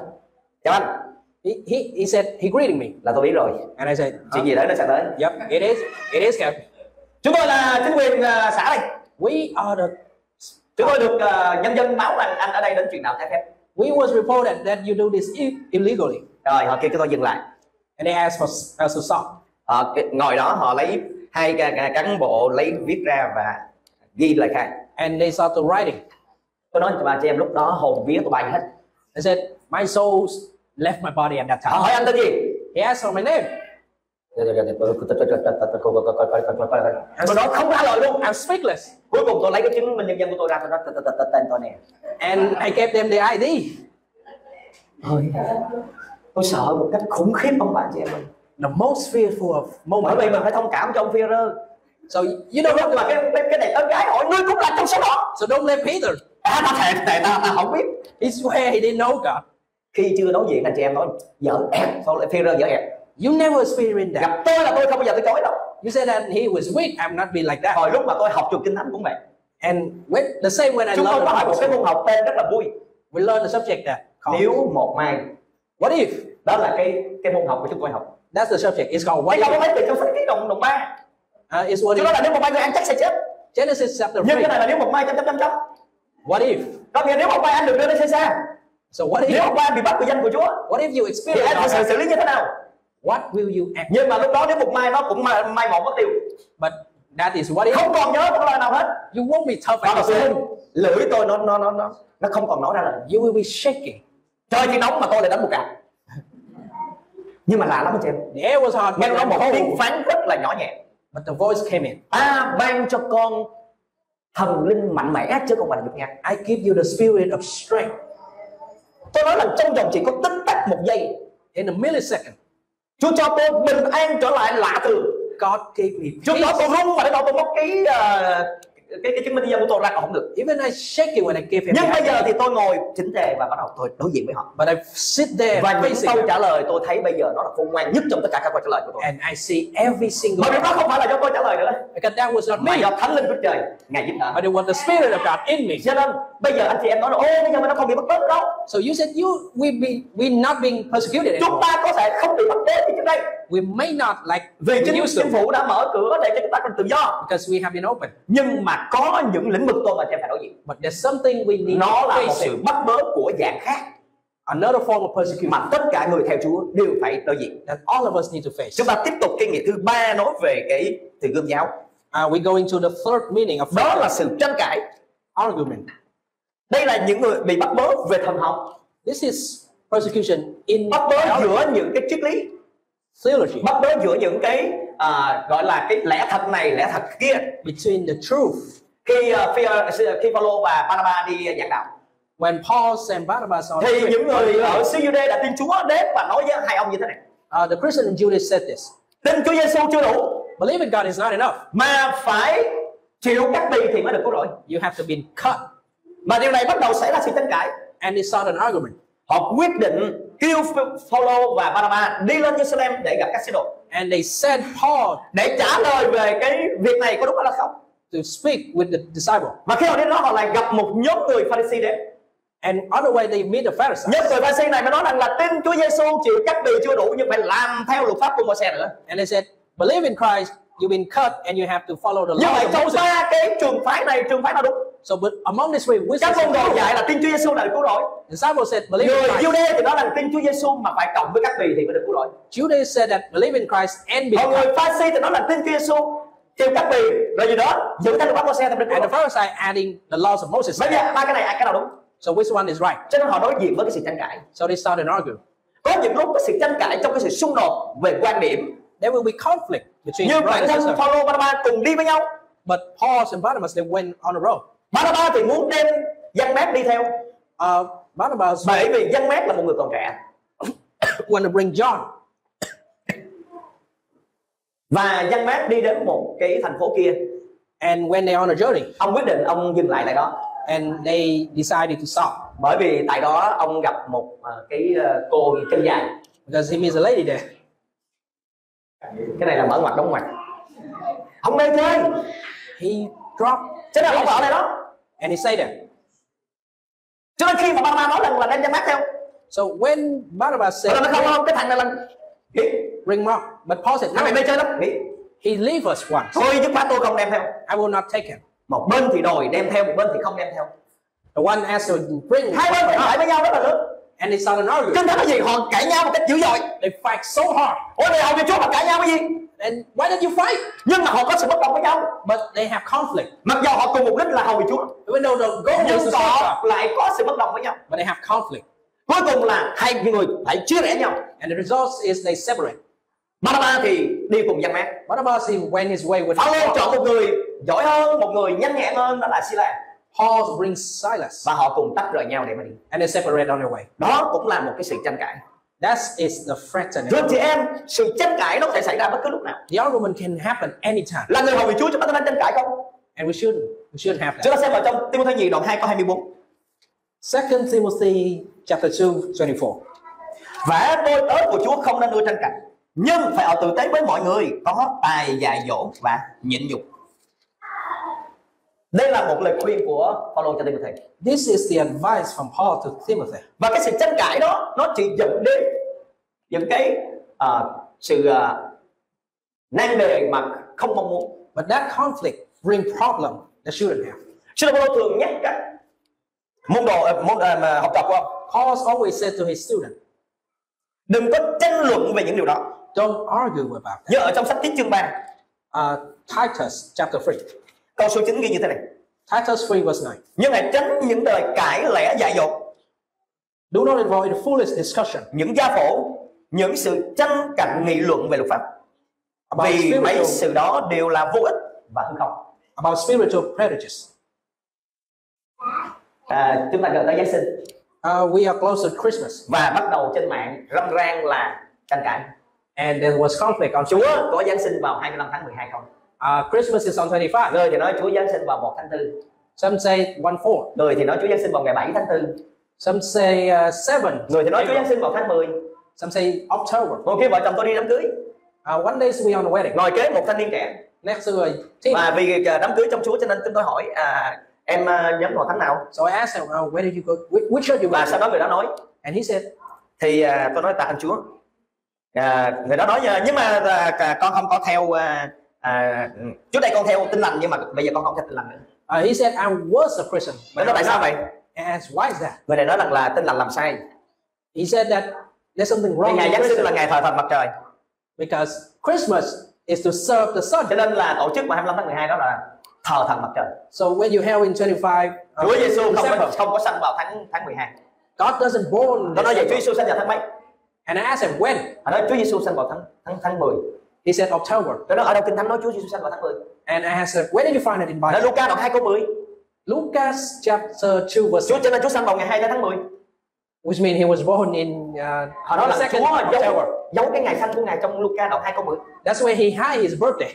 chào anh He, he, he said, he greeted me. là tôi biết rồi And I said, chuyện gì tới nó sẽ tới yep, it is. It is, Captain. chúng tôi là chính quyền à, xã đây We are the, chúng tôi được à, nhân dân báo rằng anh ở đây đến truyền đạo trái phép we was reported that you do this illegally. rồi họ kêu cho tôi dừng lại And they asked for, us to stop. họ cái- ngồi đó họ lấy hai cán bộ lấy viết ra và ghi lời khai And they started writing. tôi nói cho bà chị em lúc đó hồn vía tôi bay hết I said, my soul left my body at that họ time. hỏi anh tên gì He asked for my name. Tôi nói không trả lời luôn I'm speechless. cuối cùng tôi lấy cái chứng minh nhân dân của tôi ra tôi nói "Tên- tôi nè And I gave them the ID. Ôi, tôi sợ một cách khủng khiếp ông bà chị em ơi. The most fearful of bởi moment. vì mình phải thông cảm cho ông Führer So you don't know mà cái cái, cái này con gái hỏi ngươi cũng là trong số đó so don't let Peter. à ta thề ta, ta không biết He swear he didn't know God. khi chưa đối diện anh chị em nói sao lại Führer dở ẹt You never experienced that. gặp tôi là tôi không bao giờ tôi chối đâu You said that he was weak. I'm not be like that. hồi lúc mà tôi học trường kinh thánh cũng vậy And when, the same when I chúng tôi learned có học một cái môn học tên rất là vui we learned the subject that nếu một mai what if? đó là cái cái môn học của chúng tôi học That's the subject. It's called cái what câu if. nói từ trong sách ký đồng đồng ba Uh, it's what chứ đó là nếu một mai người ăn chắc sẽ chết Genesis chapter nhưng cái 3. này là nếu một mai chấm chấm chấm chấm What if? có nghĩa nếu một mai anh được đưa lên xe xa So what nếu if hôm qua bị bắt vì danh của Chúa what if you thì experience xử, all that? xử lý như thế nào What will you act? nhưng mà lúc đó nếu một mai nó cũng mai, mai một mất tiêu. But that is what if không còn nhớ một lời nào hết. You won't be tough at the lưỡi tôi nó nó nó nó nó không còn nói ra lời. You will be shaking. trời thì nóng mà tôi lại đánh một cặp. Nhưng mà lạ lắm anh chị em. The air was hot, nghe nó một tiếng phán rất là nhỏ nhẹ. But the voice came in. ta ban cho con thần linh mạnh mẽ chứ không phải là nhục nhạt I give you the spirit of strength. tôi nói là trong vòng chỉ có tích tắc một giây. In a millisecond, Chúa cho tôi bình an trở lại lạ thường. God gave me Trước đó peace. tôi run mà đến độ tôi móc cái ờ, cái cái chứng minh nhân dân của tôi ra còn không được. Even I shake it when I give him nhưng bây giờ thì tôi ngồi chỉnh tề và bắt đầu tôi đối diện với họ. But I sit there và những câu trả lời tôi thấy bây giờ nó là khôn ngoan nhất trong tất cả các câu trả lời của tôi. And I see every single bởi vì one. không phải là do tôi trả lời nữa. Because that was not mà me, do thánh linh của trời ngài giúp đỡ. But it was the spirit of God in me. cho nên bây giờ anh chị em nói là ô bây giờ mình nó không bị bắt bớ đâu. So you said you we be we not being persecuted chúng ta có thể không bị bắt bớ như trước đây. We may not like vì chính chính phủ đã mở cửa để cho chúng ta còn tự do. Because we have been open. nhưng mà có những lĩnh vực tôi mà em phải đối diện But there's something we need nó to là một sự bắt bớ của dạng khác. Another form of persecution. Mà tất cả người theo Chúa đều phải đối diện. That all of us need to face. chúng ta tiếp tục kinh nghiệm thứ ba nói về cái từ gươm giáo. Uh, we go into the third meaning of đó là sự tranh cãi. Argument. Đây là những người bị bắt bớ về thần học. This is persecution in bắt bớ giữa những cái triết lý. Theology. Bắt bớ giữa những cái à, gọi là cái lẽ thật này lẽ thật kia. Between the truth. khi uh, khi uh, khi Phaolô và Barnabas đi giảng đạo. When Paul and Barnabas are thì những người ở xứ Jude đã tin Chúa đến và nói với hai ông như thế này. Uh, the Christian in Judah said this: tin Chúa Giêsu chưa đủ. Believe in God is not enough. mà phải chịu cắt bì thì mới được cứu rỗi. You have to be cut. Mà điều này bắt đầu xảy ra sự tranh cãi. And it started an argument. họ quyết định kêu Phaolô và Barnabas đi lên Jerusalem để gặp các sứ đồ. And they sent Paul để trả lời về cái việc này có đúng hay là không. to speak with the disciple. và khi họ đến đó họ lại gặp một nhóm người Pharisee đến. And on the way they meet the Pharisees. nhóm người Pharisee này mới nói rằng là tin Chúa Giêsu chịu cắt bì chưa đủ nhưng phải làm theo luật pháp của Môi-se nữa. And they said, Believe in Christ, you've been cut, and you have to follow the như law vậy of trong ba cái trường phái này trường phái nào đúng So, but among this way, which các is môn đồ dạy là tin Chúa Giêsu là được cứu rỗi The disciple said, Believe in người Christ. Jude thì nói rằng tin Chúa Giêsu mà phải cộng với cắt bì thì mới được cứu rỗi Judah said that believe in Christ and be còn người Pharisee thì nói là tin Chúa Giêsu chịu cắt bì rồi gì đó giữ theo luật pháp Môi-se thì được cứu And the rỗi Pharisees adding the laws of Moses. bây giờ ba cái này ai cái nào đúng So which one is right? cho nên họ đối diện với cái sự tranh cãi So they started arguing. có những lúc có sự tranh cãi trong cái sự xung đột về quan điểm There will be conflict between như bản thân sisters. Phaolô Barnabas cùng đi với nhau But Paul and Barnabas they went on a road. Barnabas thì muốn đem dân mát đi theo. Uh, Barnabas bởi vì dân mát là một người còn trẻ. Want to bring John, và dân mát đi đến một cái thành phố kia. And when they're on a journey, ông quyết định ông dừng lại tại đó. and they decided to stop. Bởi vì tại đó ông gặp một ờ, cái ờ, cô chân dài. Because he meets a lady there. cái này là mở ngoặt đóng ngoặt. Ông mê chơi. He dropped, cho nên ông ở đây đó and he stayed there. cho nên khi mà Barnabas nói rằng là đem dân mát theo So when Barnabas rồi said, nó không không cái thằng này là "Bring Mark," but Paul said, "No, mê chơi lắm nghỉ he leave us once. thôi dứt khoát tôi không đem theo I will not take him." một bên thì đòi đem theo một bên thì không đem theo The one asked to bring, hai bên phải cãi với nhau rất là lớn and they started arguing. trên thế là gì họ cãi nhau một cách dữ dội They fight so hard. ôi này hầu như chúa mà cãi nhau cái gì And why did you fight? nhưng mà họ có sự bất đồng với nhau But they have conflict. mặc dù họ cùng mục đích là hầu vì chúa Even though the goal nhưng is họ lại có sự bất đồng với nhau but they have conflict. cuối cùng là hai người lại chia rẽ nhau And the result is they separate. Barnabas thì đi cùng dân mát Barnabas he went his way with Paul. chọn một người giỏi hơn một người nhanh nhẹn hơn đó là Sila Paul brings Silas, và họ cùng tách rời nhau để mà đi and they separate on their way. đó cũng là một cái sự tranh cãi That is the threatening. thưa chị em sự tranh cãi nó có thể xảy ra bất cứ lúc nào The argument can happen anytime, là người hầu vì chúa chúng ta nên tranh cãi không and we shouldn't. We shouldn't have chúng that. ta xem vào trong Timothy nhì đoạn 2 câu 24 Second Timothy chapter 2, 24. Và tôi tớ của Chúa không nên ưa tranh cãi Nhưng phải ở tử tế với mọi người Có tài dạy dỗ và nhịn nhục Đây là một lời khuyên của Paulo cho Timothy This is the advice from Paul to Timothy. Và cái sự tranh cãi đó Nó chỉ dẫn đến những cái à, sự à, nan đề mà không mong muốn But that conflict bring problem that shouldn't have. Sư Paulo thường nhắc các môn đồ ờ, môn mà học trò của ông Paul always said to his student, đừng có tranh luận về những điều đó don't argue about that. nhớ ở trong sách tiết chương 3 Uh, Titus chapter 3. câu số 9 ghi như thế này Titus 3 verse 9. nhưng hãy tránh những lời cãi lẽ dại dột Do not involve in foolish discussion những gia phổ những sự tranh cạnh nghị luận về luật pháp. Vì mấy sự đó đều là vô ích và hư không. About spiritual prejudice. à, chúng ta gần tới Giáng sinh. Uh, we are close to Christmas, và bắt đầu trên mạng râm ran là tranh cãi. And there was conflict on Chúa có Giáng sinh vào 25 tháng 12 không? Uh, Christmas is on 25. người thì nói Chúa Giáng sinh vào 1 tháng 4 Some say 1 4. người thì nói Chúa Giáng sinh vào ngày 7 tháng 4 Some say uh, 7. người thì nói Chúa Giáng sinh vào tháng 10 Some say October. kia vợ chồng tôi đi đám cưới Uh, one day we on a wedding. ngồi kế một thanh niên trẻ Next to a teen. và vì à, đám cưới trong Chúa cho nên chúng tôi hỏi à, em à, nhóm vào tháng nào So I asked him, uh, where did you go? Which, church you go và sau đó người đó nói And he said, thì à, tôi nói tạ ơn Chúa à, người đó nói nhưng mà à, con không có theo à, à, trước đây con theo tin lành nhưng mà bây giờ con không theo tin lành nữa uh, he said, I was a Christian. Đó tại sao not." vậy And why is that? người này nói rằng là tin lành làm sai He said that there's something wrong ngày Giáng sinh là ngày thờ thần mặt trời because Christmas is to serve the sun. cho nên là tổ chức vào 25 tháng 12 đó là thờ thần mặt trời So when you held in 25 uh, Chúa Giêsu không có không có sanh vào tháng tháng 12 God doesn't born. nó nói vậy Chúa. Giêsu sanh vào tháng mấy And I asked him when. Họ nói Chúa Giêsu sanh vào tháng tháng tháng 10 He said October. tôi nói ở đâu kinh thánh nói Chúa Giêsu sanh vào tháng 10 And I asked him, where did you find it in Bible? Luca đoạn 2 câu 10 Lucas chapter 2 verse Chúa cho nên Chúa sanh vào ngày 2 tháng 10 which means he was born in uh, họ nói the là second Chúa giấu giấu cái ngày sanh của ngài trong Luca đoạn 2 câu 10 That's where he hid his birthday.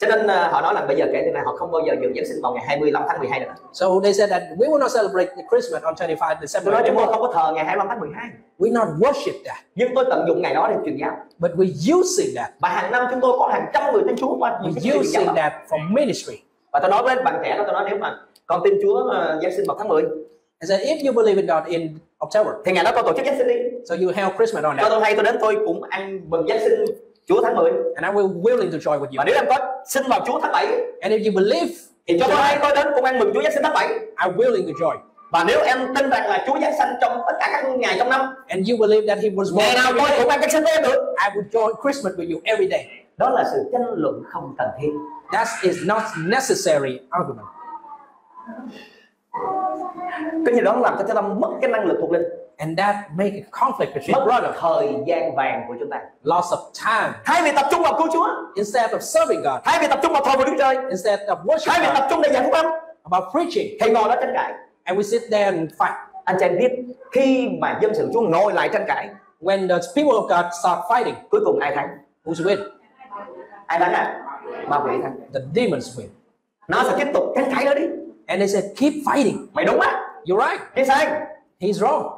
cho nên ờ, họ nói là bây giờ kể từ nay họ không bao giờ dự Giáng sinh vào ngày 25 tháng 12 nữa. So they said that we will not celebrate Christmas on 25 tôi December nói chúng tôi không có thờ ngày 25 tháng 12 We not worship that, nhưng tôi tận dụng ngày đó để truyền giáo. But we're using that. và hàng năm chúng tôi có hàng trăm người tin Chúa qua giáo using that for ministry. và tôi nói với bạn trẻ đó tôi nói nếu mà con tin Chúa ờ, Giáng sinh vào tháng 10 I said, if you believe in God in October, thì ngày đó con tổ chức Giáng sinh đi so you held Christmas on cho that, tôi hay tôi đến tôi cũng ăn mừng Giáng sinh Chúa tháng 10 and I will willing to join with và you. nếu em có sinh vào Chúa tháng 7 And if you believe thì cho tôi hay tôi đến cũng ăn mừng Chúa Giáng sinh tháng 7 I'm willing to join. và nếu em tin rằng là Chúa Giáng sinh trong tất cả các ngày trong năm And you believe that He was born ngày nào tôi cũng ăn Giáng sinh với em được I will join Christmas with you every day. đó là sự tranh luận không cần thiết That is not necessary argument. Cái gì đó làm cho chúng ta mất cái năng lực thuộc linh. And that make a conflict between mất brothers, thời gian vàng của chúng ta. Loss of time. thay vì tập trung vào cứu Chúa. Instead of serving God, thay vì tập trung vào thờ của Đức Trời. Instead of thay worshiping vì tập trung để giảng phúc âm about preaching, thì ngồi đó tranh cãi. And we sit there and fight. anh chị biết khi mà dân sự Chúa ngồi lại tranh cãi When the people of God start fighting, cuối cùng ai thắng? who's win? ai thắng à? Ma quỷ thắng. The demons win. nó sẽ tiếp tục tranh cãi nữa đi And they said, keep fighting. mày đúng á You're right. cái sai He's wrong.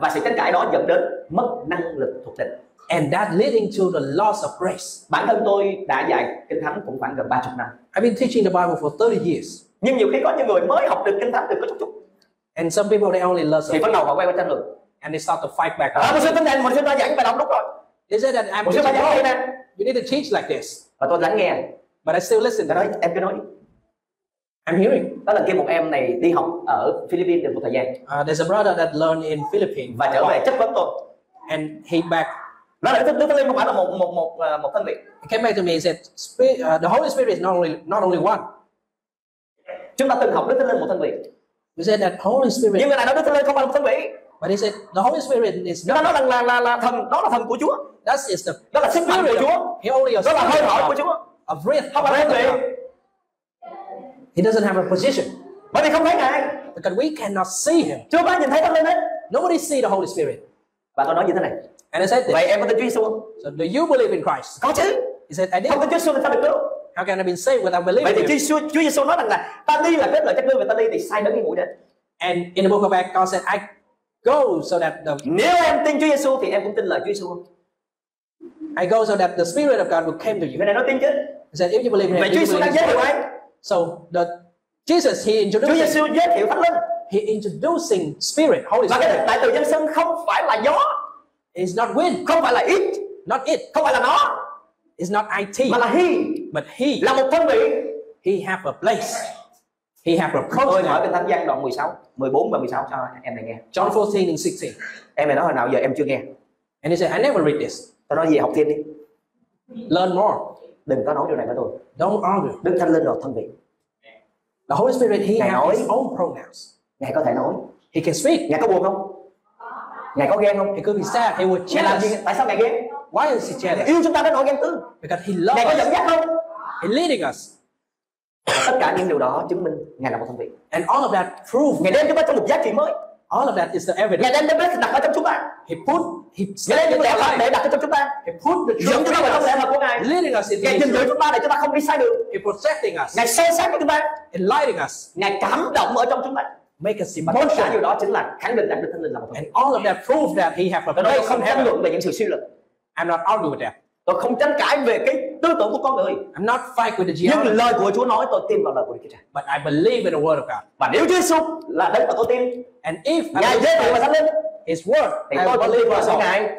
và sự tranh cãi đó dẫn đến mất năng lực thuộc linh And that leading to the loss of grace. bản thân tôi đã dạy kinh thánh cũng khoảng gần 30 năm I've been teaching the Bible for 30 years. nhưng nhiều khi có những người mới học được kinh thánh được có chút chút And some people, they only learn thì bắt đầu họ quay qua tranh luận And they start to fight back. à, một sư tin này một sư ta giảng bài đọc đúng rồi They say that I'm teaching wrong. You need to teach like this. và tôi lắng nghe But I still listen. tôi nói em cứ nói I'm hearing. đó là kia một em này đi học ở Philippines được một thời gian Uh, there's a brother that learned in Philippines. và trở về chất vấn tôi And he back. nó là đức thánh linh không phải là một một một à, một thân vị He came back to me and said, Spirit, uh, the Holy Spirit is not only not only one. chúng ta từng học đức thánh linh một thân vị We said that Holy Spirit, nhưng người này nói đức thánh linh không phải một thân vị but he said the Holy Spirit is not. nói rằng là là là thần đó là thần của Chúa That is the đó là sức mạnh của. Chúa he only a đó là hơi thở của Chúa a breath. không phải thân vị. He doesn't have a position bởi vì không thấy ngài because we cannot see him. chưa có nhìn thấy thánh linh hết Nobody see the Holy Spirit. và tôi nói như thế này And I said this. vậy em có tin Chúa Giêsu không So do you believe in Christ? có chứ He said, I did. không tin Chúa Giêsu thì sao được cứu How can I be saved without vậy believing thì him? Chúa Giêsu Chúa Giêsu nói rằng là ta đi là kết lợi chắc ngươi và ta đi thì sai đến cái mũi đến And in the book of Acts, God said, I go so that the nếu em tin Chúa Giêsu thì em cũng tin lời Chúa Giêsu không I go so that the Spirit of God will come to you. người này nói tin chứ He said, if you believe in vậy him, Chúa you Giêsu đang giới thiệu ai So the Jesus, he Chúa introduced Giêsu giới thiệu thánh linh he introducing Spirit, Holy và cái Spirit. đại từ dân sân không phải là gió It's not wind, không phải là ít not it, không phải là nó it's not IT, mà là he but he, là một thân vị he have a place. he had tôi approached hỏi them. bên thánh văn đoạn 16 14 và 16 cho em này nghe John 14 and 16. em này nói hồi nào giờ em chưa nghe And he said, I never read this. tôi nói gì học thêm đi Learn more. Đừng có nói điều này với tôi Don't argue. đức thánh linh rồi thân vị The Holy Spirit, he Ngài has nói. his own pronouns. ngài có thể nói He can speak. ngài có buồn không ngài có ghen không He could be sad. He would jealous. tại sao ngài ghen Why is he jealous? yêu chúng ta đến nỗi ghen tương Because he ngài có loves dẫn dắt không He leading us. tất cả những điều đó chứng minh ngài là một thân vị And all of that prove ngài đem chúng ta trong một giá trị mới all of that is the evidence. ngài đem ta đặt ở trong chúng ta. He put he ngài đem những lẽ thật để đặt trong chúng ta. He put the truth chúng ta vào trong lẽ thật của ngài. Leading us into ngài truth. chúng ta để chúng ta không đi sai đường. He protecting us, ngài soi sáng cho chúng ta. Enlightening us, ngài cảm động ở trong chúng ta. Make us và tất cả điều đó chính là khẳng định rằng đức thánh linh là một And all of that prove that he has a place không tranh luận về những sự suy luận. I'm not arguing with that. Tôi không tranh cãi về cái tư tưởng của con người I'm not fight with the nhưng geology, lời của Chúa nói tôi tin vào lời của Đức Chúa Trời but I believe in the word of God. và nếu Chúa Giêsu là đấng mà tôi tin And if ngài giới thiệu và thánh linh his word, thì I tôi believe vào word. ngài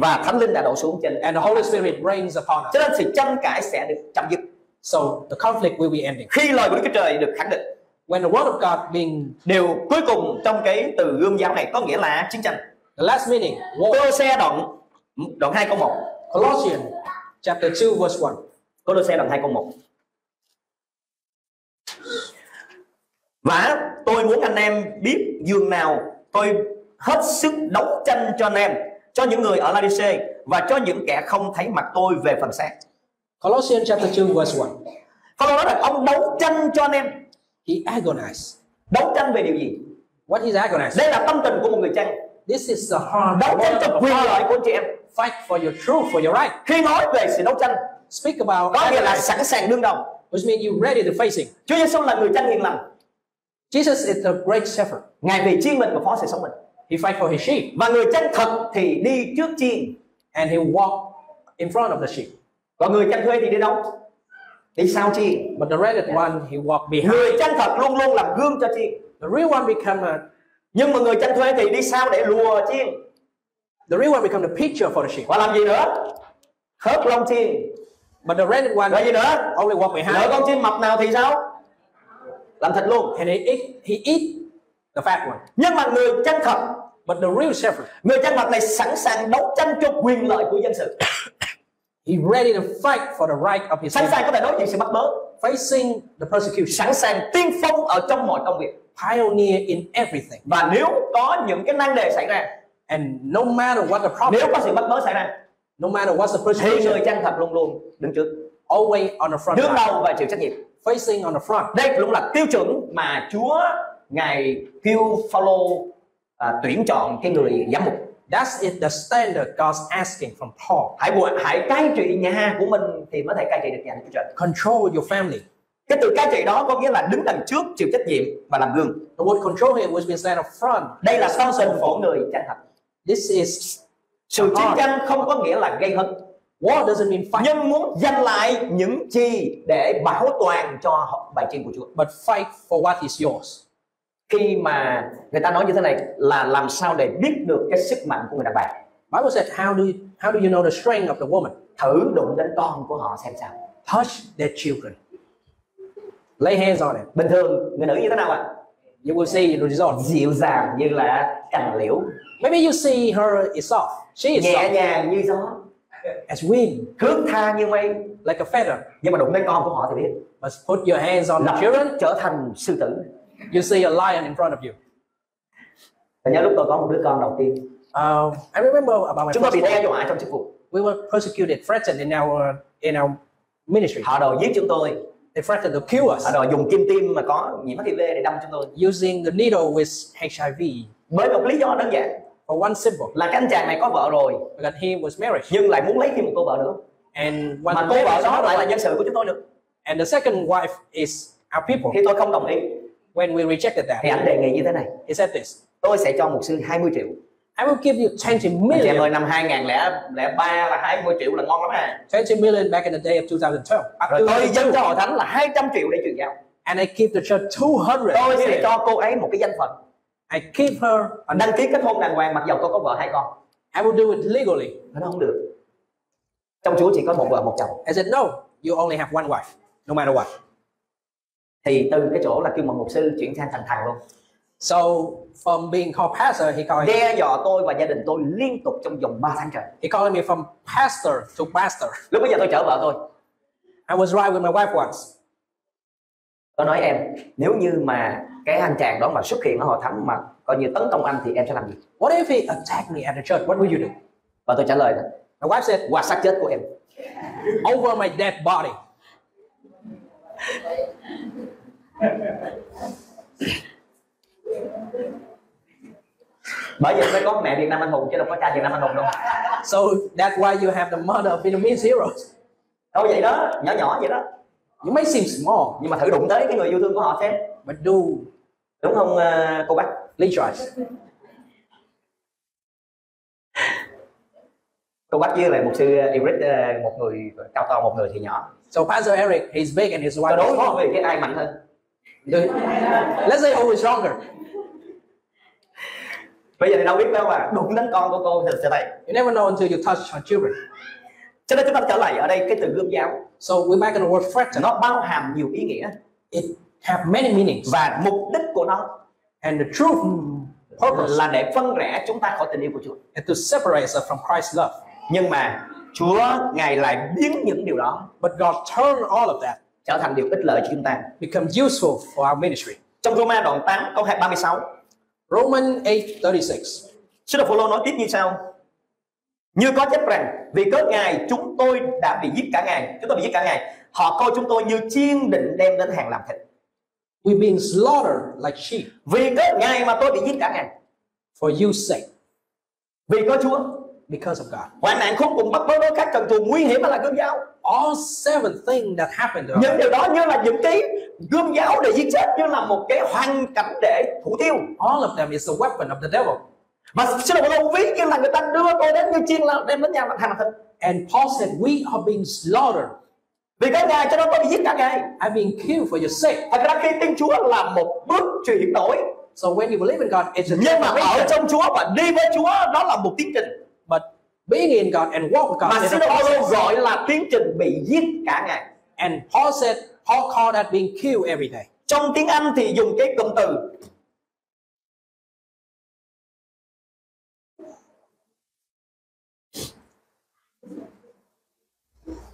và thánh linh đã đổ xuống trên And the Holy Spirit reigns upon us. cho nên sự tranh cãi sẽ được chấm dứt So the conflict will be ending. khi lời của Đức Chúa Trời được khẳng định When the word of God being điều cuối cùng trong cái từ gươm giáo này có nghĩa là chiến tranh the last meaning, war. Xe đoạn đoạn 2 câu 1 Colossians chapter 2 verse 1. Cô đôi xe đoạn 2 câu 1 Và tôi muốn anh em biết dường nào tôi hết sức đấu tranh cho anh em cho những người ở Laodice và cho những kẻ không thấy mặt tôi về phần xác. Colossians chapter 2 verse 1. Phaolô nói rằng ông đấu tranh cho anh em. He agonized. Đấu tranh về điều gì? What is agonized? Đây là tâm tình của một người chăn. This is the heart. Đấu tranh cho quyền lợi của chị em. Fight for your truth, for your right. Khi nói về sự đấu tranh, Speak about có nghĩa là sẵn sàng đương đầu. which means you ready to facing. Chúa Giêsu là người chăn hiền lành. Jesus is the great shepherd. Ngài vì chiên mình và phó sự sống mình. He fight for his sheep Và người chăn thật thì đi trước chiên. and he walk in front of the sheep. Còn người chăn thuê thì đi đâu? Đi sau chiên. But the rented one, he walk behind. Người chăn thật luôn luôn làm gương cho chiên. The real one become a, Nhưng mà người chăn thuê thì đi sau để lùa chiên. The real one become the picture for the sheep. Và làm gì nữa? Khớp lông chiên. But the rented one Rồi gì nữa? only walk Lỡ behind con chiên mập nào thì sao? Làm thịt luôn. and he eat, he eat the fat one. Nhưng mà người chăn thật, But the real shepherd, người chăn thật này sẵn sàng đấu tranh cho quyền lợi của dân sự. he ready to fight for the right of his Sẵn sàng có thể đối diện sự bắt bớ. facing the persecution, Sẵn sàng tiên phong ở trong mọi công việc. pioneer in everything. Và nếu có những cái nan đề xảy ra, And no matter what the problem, nếu có sự bắt bớ xảy ra, no matter what's the thì người persecution, chăn thật luôn luôn đứng trước. always on the front line, đầu và chịu trách nhiệm. facing on the front. đây cũng là tiêu chuẩn mà Chúa ngài kêu Phaolô à, tuyển chọn cái người giám mục That's it, the standard God's asking from Paul. hãy hãy cai trị nhà của mình thì mới thể cai trị được nhà Chúa Trời Control your family. cái từ cai trị đó có nghĩa là đứng đằng trước chịu trách nhiệm và làm gương The word control here which means stand up front. đây là tâm tình của người chân thật This is sự chiến tranh không có nghĩa là gây hấn war doesn't mean fight, nhưng muốn giành lại những gì để bảo toàn cho bài chiên của Chúa but fight for what is yours. khi mà người ta nói như thế này là làm sao để biết được cái sức mạnh của người đàn bà Bible said, how do you, how do you know the strength of the woman? thử đụng đến con của họ xem sao Touch their children. Lay hands on it. bình thường người nữ như thế nào ạ You will see the result. dịu dàng như là cành liễu. Maybe you see her is soft. She is nhẹ soft. nhàng như gió. As wind, thước tha như mây. Like a feather. nhưng mà đụng đến con của họ thì biết. But put your hands on the lập children, tức trở thành sư tử. You see a lion in front of you. Tôi nhớ lúc tôi có một đứa con đầu tiên. Uh, I remember about my chúng tôi bị đe dọa trong chức vụ. We were persecuted, threatened in our in our ministry. họ đòi giết chúng tôi They threatened to kill us. Họ đòi dùng kim tiêm mà có nhiễm HIV để đâm chúng tôi. Using the needle with HIV với một lý do đơn giản. For one symbol. là cái anh chàng này có vợ rồi Because he was married, nhưng lại muốn lấy thêm một cô vợ nữa. And when mà cô vợ đó lại là nhân sự của chúng tôi nữa. And the second wife is our people. khi tôi không đồng ý. When we rejected thì that, anh đề nghị như thế này. he said this: tôi sẽ cho một sư 20 triệu I will give you 20 anh chị em million, ơi năm 2003 là 20 triệu là ngon lắm à 20 million back in the day of 2012. Up rồi tôi dâng cho hội thánh là 200 triệu để truyền giáo and I give the church 200 tôi sẽ million. cho cô ấy một cái danh phận. I give her, đăng ký kết hôn đàng hoàng mặc dầu tôi có vợ hai con. I will do it legally. nó không được. Trong Chúa chỉ có một vợ một chồng. I said, no, you only have one wife, no matter what. thì từ cái chỗ là kêu một mục sư chuyển sang thành thần luôn So from being called pastor, he called đe dọa tôi và gia đình tôi liên tục trong vòng 3 tháng trời he called me from pastor to pastor. lúc bây giờ tôi chở vợ tôi I was right with my wife once. tôi nói em nếu như mà cái anh chàng đó mà xuất hiện ở hội thánh mà coi như tấn công anh thì em sẽ làm gì What if he attacked me at the church? What would you do? và tôi trả lời là My wife said, qua xác chết của em over my dead body. bởi vậy mới có mẹ Việt Nam anh hùng chứ đâu có cha Việt Nam anh hùng đâu. So that's why you have the mother of Vietnamese heroes. đâu vậy đó nhỏ nhỏ vậy đó. You may seem small, nhưng mà thử đụng tới cái người yêu thương của họ xem. But do. Đúng không ờ, cô bác? Leroy's. cô bác với lại một sư Eric ờ, một người cao to một người thì nhỏ. So Pastor Eric, he's big and his wife đối is phó small. với cái ai mạnh hơn Let's say who is stronger. bây giờ thì đâu biết đâu mà đụng đến con của cô thì sẽ thấy You never know until you touch your children. cho nên chúng ta trở lại ở đây cái từ gươm giáo So we're back in the word threaten. nó bao hàm nhiều ý nghĩa It have many meanings. và mục đích của nó And the true purpose là để phân rẽ chúng ta khỏi tình yêu của Chúa is to separate us from Christ's love. nhưng mà Chúa ngài lại biến những điều đó But God turned all of that, trở thành điều ích lợi cho chúng ta. become useful for our ministry. trong Roma đoạn 8 câu 36 Romans 8:36. Sứ đồ Phaolô nói tiếp như sau. Như có chép rằng vì cớ ngài chúng tôi đã bị giết cả ngày chúng tôi bị giết cả ngày họ coi chúng tôi như chiên định đem đến hàng làm thịt. We've been slaughtered like sheep. Vì cớ ngài mà tôi bị giết cả ngày for you's sake. Vì có Chúa because of God. hoạn nạn khốn cùng bắt bớ đối khác trần truồng nguy hiểm là gươm giáo All seven things that happened những điều đó như là những cái gươm giáo để giết chết như là một cái hoàn cảnh để thủ tiêu all of them is the weapon of the devil. và sứ đồ Phaolô ví như là người ta đưa tôi đến như chiên lao đem đến nhà hàng làm thịt And Paul said, We are being slaughtered. vì có ngài cho nên tôi bị giết cả ngày I've been killed for your sake. thật ra khi tin Chúa là một bước chuyển đổi So when you believe in God, it's a nhưng mà ở trong Chúa và đi với Chúa đó là một tiến trình being in God and walk with God mà Phaolô process. gọi là tiến trình bị giết cả ngày And Paul said, Paul called that being killed every day. trong tiếng Anh thì dùng cái cụm từ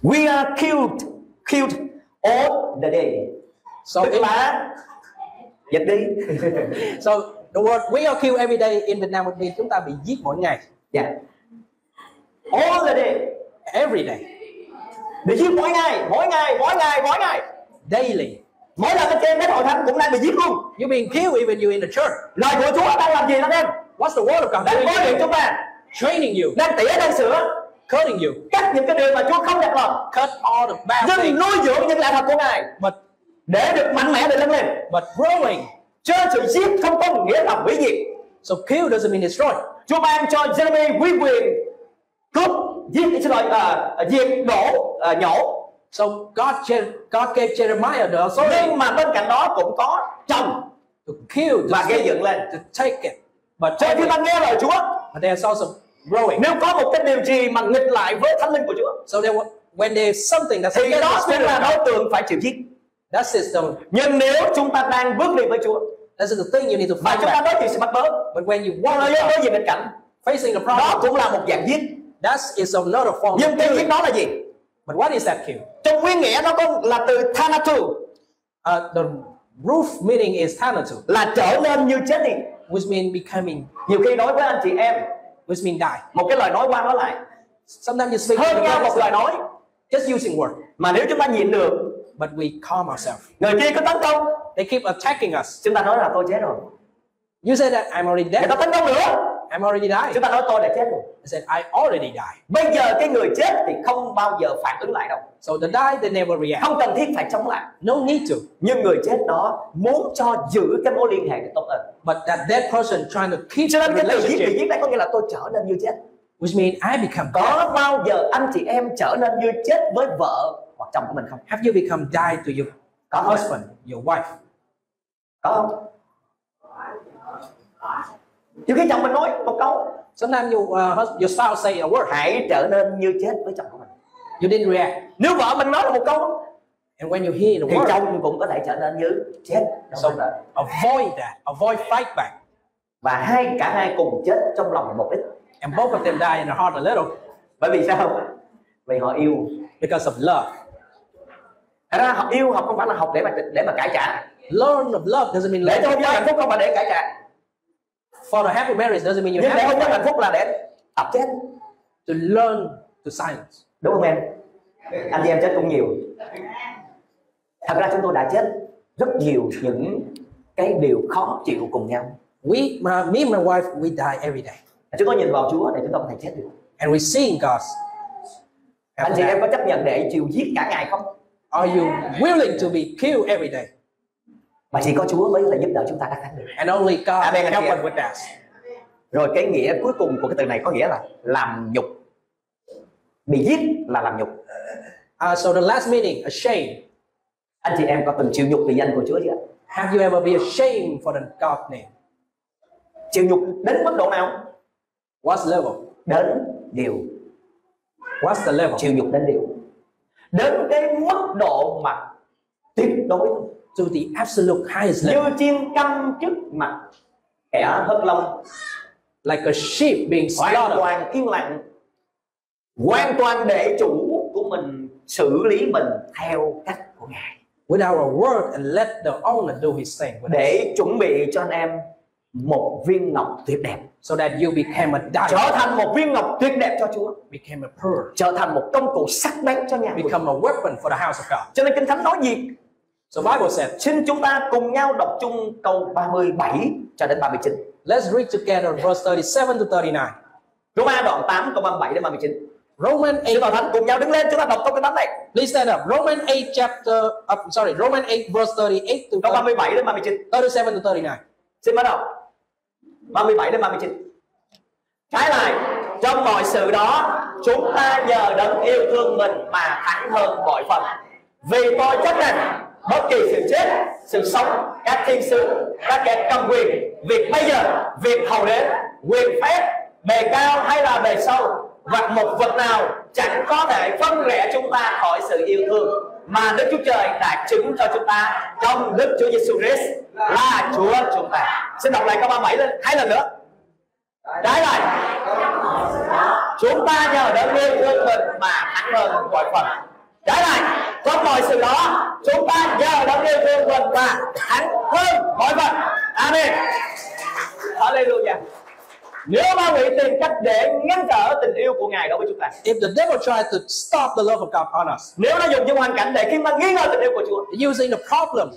We are killed killed all the day So, tức là dịch đi so the word we are killed every day in Việt Nam would be chúng ta bị giết mỗi ngày. dạ all the day. Every day. bị giết mỗi ngày mỗi ngày mỗi ngày mỗi ngày. Daily. mỗi lần chị em đến hội thánh cũng đang bị giết luôn. You're being killed even you in the church. lời của Chúa đang làm gì đó em? What's the word of God? Đang nói điện chúng ta. Training you, đang tỉa đang sửa. Cutting you, cắt những cái điều mà Chúa không đẹp lòng. Cut all the bad nhưng things, nuôi dưỡng những lẽ thật của Ngài. But để được mạnh mẽ để lên lên. but growing. chứ sự giết không có nghĩa là hủy diệt. So kill doesn't mean destroy. Chúa ban cho Jeremy quý quyền cướp giết xin lỗi à, diệt đổ à, nhổ. So God, God gave Jeremiah the authority nhưng mà bên cạnh đó cũng có trồng to kill, to, và gây take, dựng lên. to take it. But, cho khi ta nghe lời Chúa. But there's also growing. nếu có một cái điều gì mà nghịch lại với thánh linh của Chúa So there, when there's something that's thì cái đó spirit là đối tượng phải chịu giết. that system, nhưng nếu chúng ta đang bước đi với Chúa that's the thing you need to và fight chúng ta đối diện sự bắt bớ. But when you walk đối diện nghịch cảnh facing the đó problem, cũng là một dạng giết that is another form nhưng of cái killing. đó là gì But what is that kill? trong nguyên nghĩa nó có là từ thanatu Uh, the roof meaning is thanato, là trở nên như chết đi which means becoming, nhiều khi nói với anh chị em which means die. một cái lời nói qua nói lại Sometimes you speak hơn nhau một lời nói just using word, mà nếu chúng ta nhịn được but we calm ourselves. người kia cứ tấn công They keep attacking us. chúng ta nói là tôi chết rồi You say that I'm already người ta dead. tấn công nữa I'm already died. chúng ta nói tôi đã chết rồi I said I already died. bây giờ cái người chết thì không bao giờ phản ứng lại đâu So the die, they never react. không cần thiết phải chống lại No need to. nhưng người chết đó muốn cho giữ cái mối liên hệ được tốt hơn But that dead person trying to keep cho nên cái từ giết bị giết đây có nghĩa là tôi trở nên như chết which means I become dead. có bao giờ anh chị em trở nên như chết với vợ hoặc chồng của mình không Have you become die to your có husband, your wife? có không nhiều khi chồng mình nói một câu. Sometimes you, uh, your spouse say a word, hãy trở nên như chết với chồng của mình. You didn't react. nếu vợ mình nói là một câu And when you hear the thì word, trong cũng có thể trở nên như chết so avoid that. Avoid fight back. và hai cả hai cùng chết trong lòng một ít. And both of them die in the heart a little. Bởi vì sao vì họ yêu. Because of love. Thật ra học yêu học không phải là học để mà để mà cải trả. Learn of love doesn't mean để cho hôn nhân hạnh phúc không phải để cải trả for the happy marriage doesn't mean you nhưng để have hôn nhân hạnh phúc là để tập chết to learn to silence. đúng không em anh chị em chết cũng nhiều thật ra chúng tôi đã chết rất nhiều những cái điều khó chịu cùng nhau We, my, me and my wife, we die every day. chúng tôi nhìn vào Chúa để chúng tôi có thể chết được And we see in God's. anh chị em có chấp nhận để chịu giết cả ngày không Are you willing to be killed every day? Mà chỉ có Chúa mới có thể giúp đỡ chúng ta đắc thắng được And only God Amen, help us with that. rồi cái nghĩa cuối cùng của cái từ này có nghĩa là làm nhục bị giết là làm nhục Uh, so the last meaning, ashamed. anh chị em có từng chịu nhục vì danh của Chúa chưa Have you ever been ashamed for the God name? chịu nhục đến mức độ nào What's level? đến điều What's the level? chịu nhục đến điều đến cái mức độ mà tuyệt đối To the absolute highest level. như chim căm trước mặt kẻ hất lông. Like a sheep being hoàn slaughtered. toàn yên lặng. Hoàn toàn để chủ của mình xử lý mình theo cách của ngài. Without a word and let the owner do his thing để chuẩn bị cho anh em một viên ngọc tuyệt đẹp. So that you became a trở diamond, thành một viên ngọc tuyệt đẹp cho Chúa. Became a pearl, trở thành một công cụ sắc bén cho nhà become a weapon for the house of God. cho nên kinh thánh nói gì So Bible said, xin chúng ta cùng nhau đọc chung câu 37 cho đến 39 let's read together verse 37 to 39. Roma đoạn 8 câu 37 đến 39 Roman 8 Xin vào thánh cùng nhau đứng lên chúng ta đọc câu kinh thánh này. Please stand up. Roman 8 chapter, uh, sorry, Roman 8 verse 38 to câu 37 đến 39 37 to 39. Xin bắt đầu. 37 đến 39 Trái lại trong mọi sự đó chúng ta nhờ đấng yêu thương mình mà thắng hơn mọi phần. Vì tôi chắc rằng bất kỳ sự chết sự sống các thiên sứ các kẻ cầm quyền việc bây giờ việc hầu đến quyền phép bề cao hay là bề sâu hoặc một vật nào chẳng có thể phân rẽ chúng ta khỏi sự yêu thương mà Đức Chúa Trời đã chứng cho chúng ta trong Đức Chúa Giêsu Christ là Chúa chúng ta. Xin đọc lại câu 37 lên hai lần nữa. Trái lại, chúng ta nhờ đấng yêu thương mình mà thắng hơn mọi phần. Trái lại, Có mọi sự đó, chúng ta nhờ đấng yêu thương mình mà thắng hơn mọi phần. Amen. Hallelujah. Nếu ma quỷ tìm cách để ngăn trở tình yêu của Ngài đối với chúng ta, If the devil tried to stop the love of God on us, nếu nó dùng những hoàn cảnh để khiến ta nghi ngờ tình yêu của Chúa, using the problem,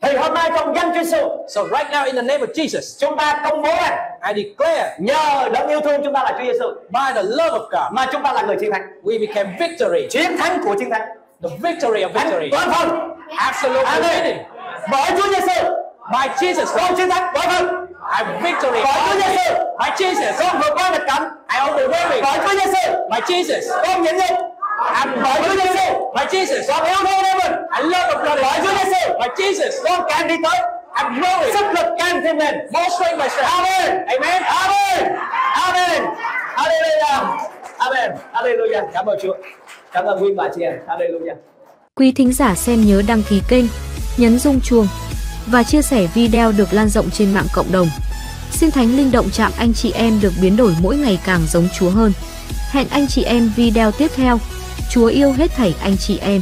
thì hôm nay trong danh Chúa Giêsu, so right now in the name of Jesus, chúng ta công bố rằng I declare nhờ đấng yêu thương chúng ta là Chúa Giêsu by the love of God, mà chúng ta là người chiến thắng. we became victory, Chiến thắng của chiến thắng. the victory of victory, toàn phần. Absolute Amen. Bởi Chúa Giêsu, By Jesus, con chiến thắng toàn phần. I victory. Bởi Chúa Giêsu, By Jesus, con vượt qua nghịch cảnh. I overwhelming. Bởi Chúa Giêsu, By Jesus, con nhịn nhục. I'm Bởi Chúa Giêsu, By Jesus, con yêu thương em mình. I love the blood. Bởi Chúa Giêsu, By Jesus, con càng đi tới. I'm growing. Sức lực càng thêm lên. More strength myself. Amen. Amen. Amen. Amen. Hallelujah. Amen. Hallelujah. Cảm ơn Chúa. Cảm ơn quý bà chị em. Hallelujah. Quý thính giả xem nhớ đăng ký kênh, nhấn rung chuông và chia sẻ video được lan rộng trên mạng cộng đồng. Xin Thánh Linh động chạm anh chị em được biến đổi mỗi ngày càng giống Chúa hơn. Hẹn anh chị em video tiếp theo. Chúa yêu hết thảy anh chị em.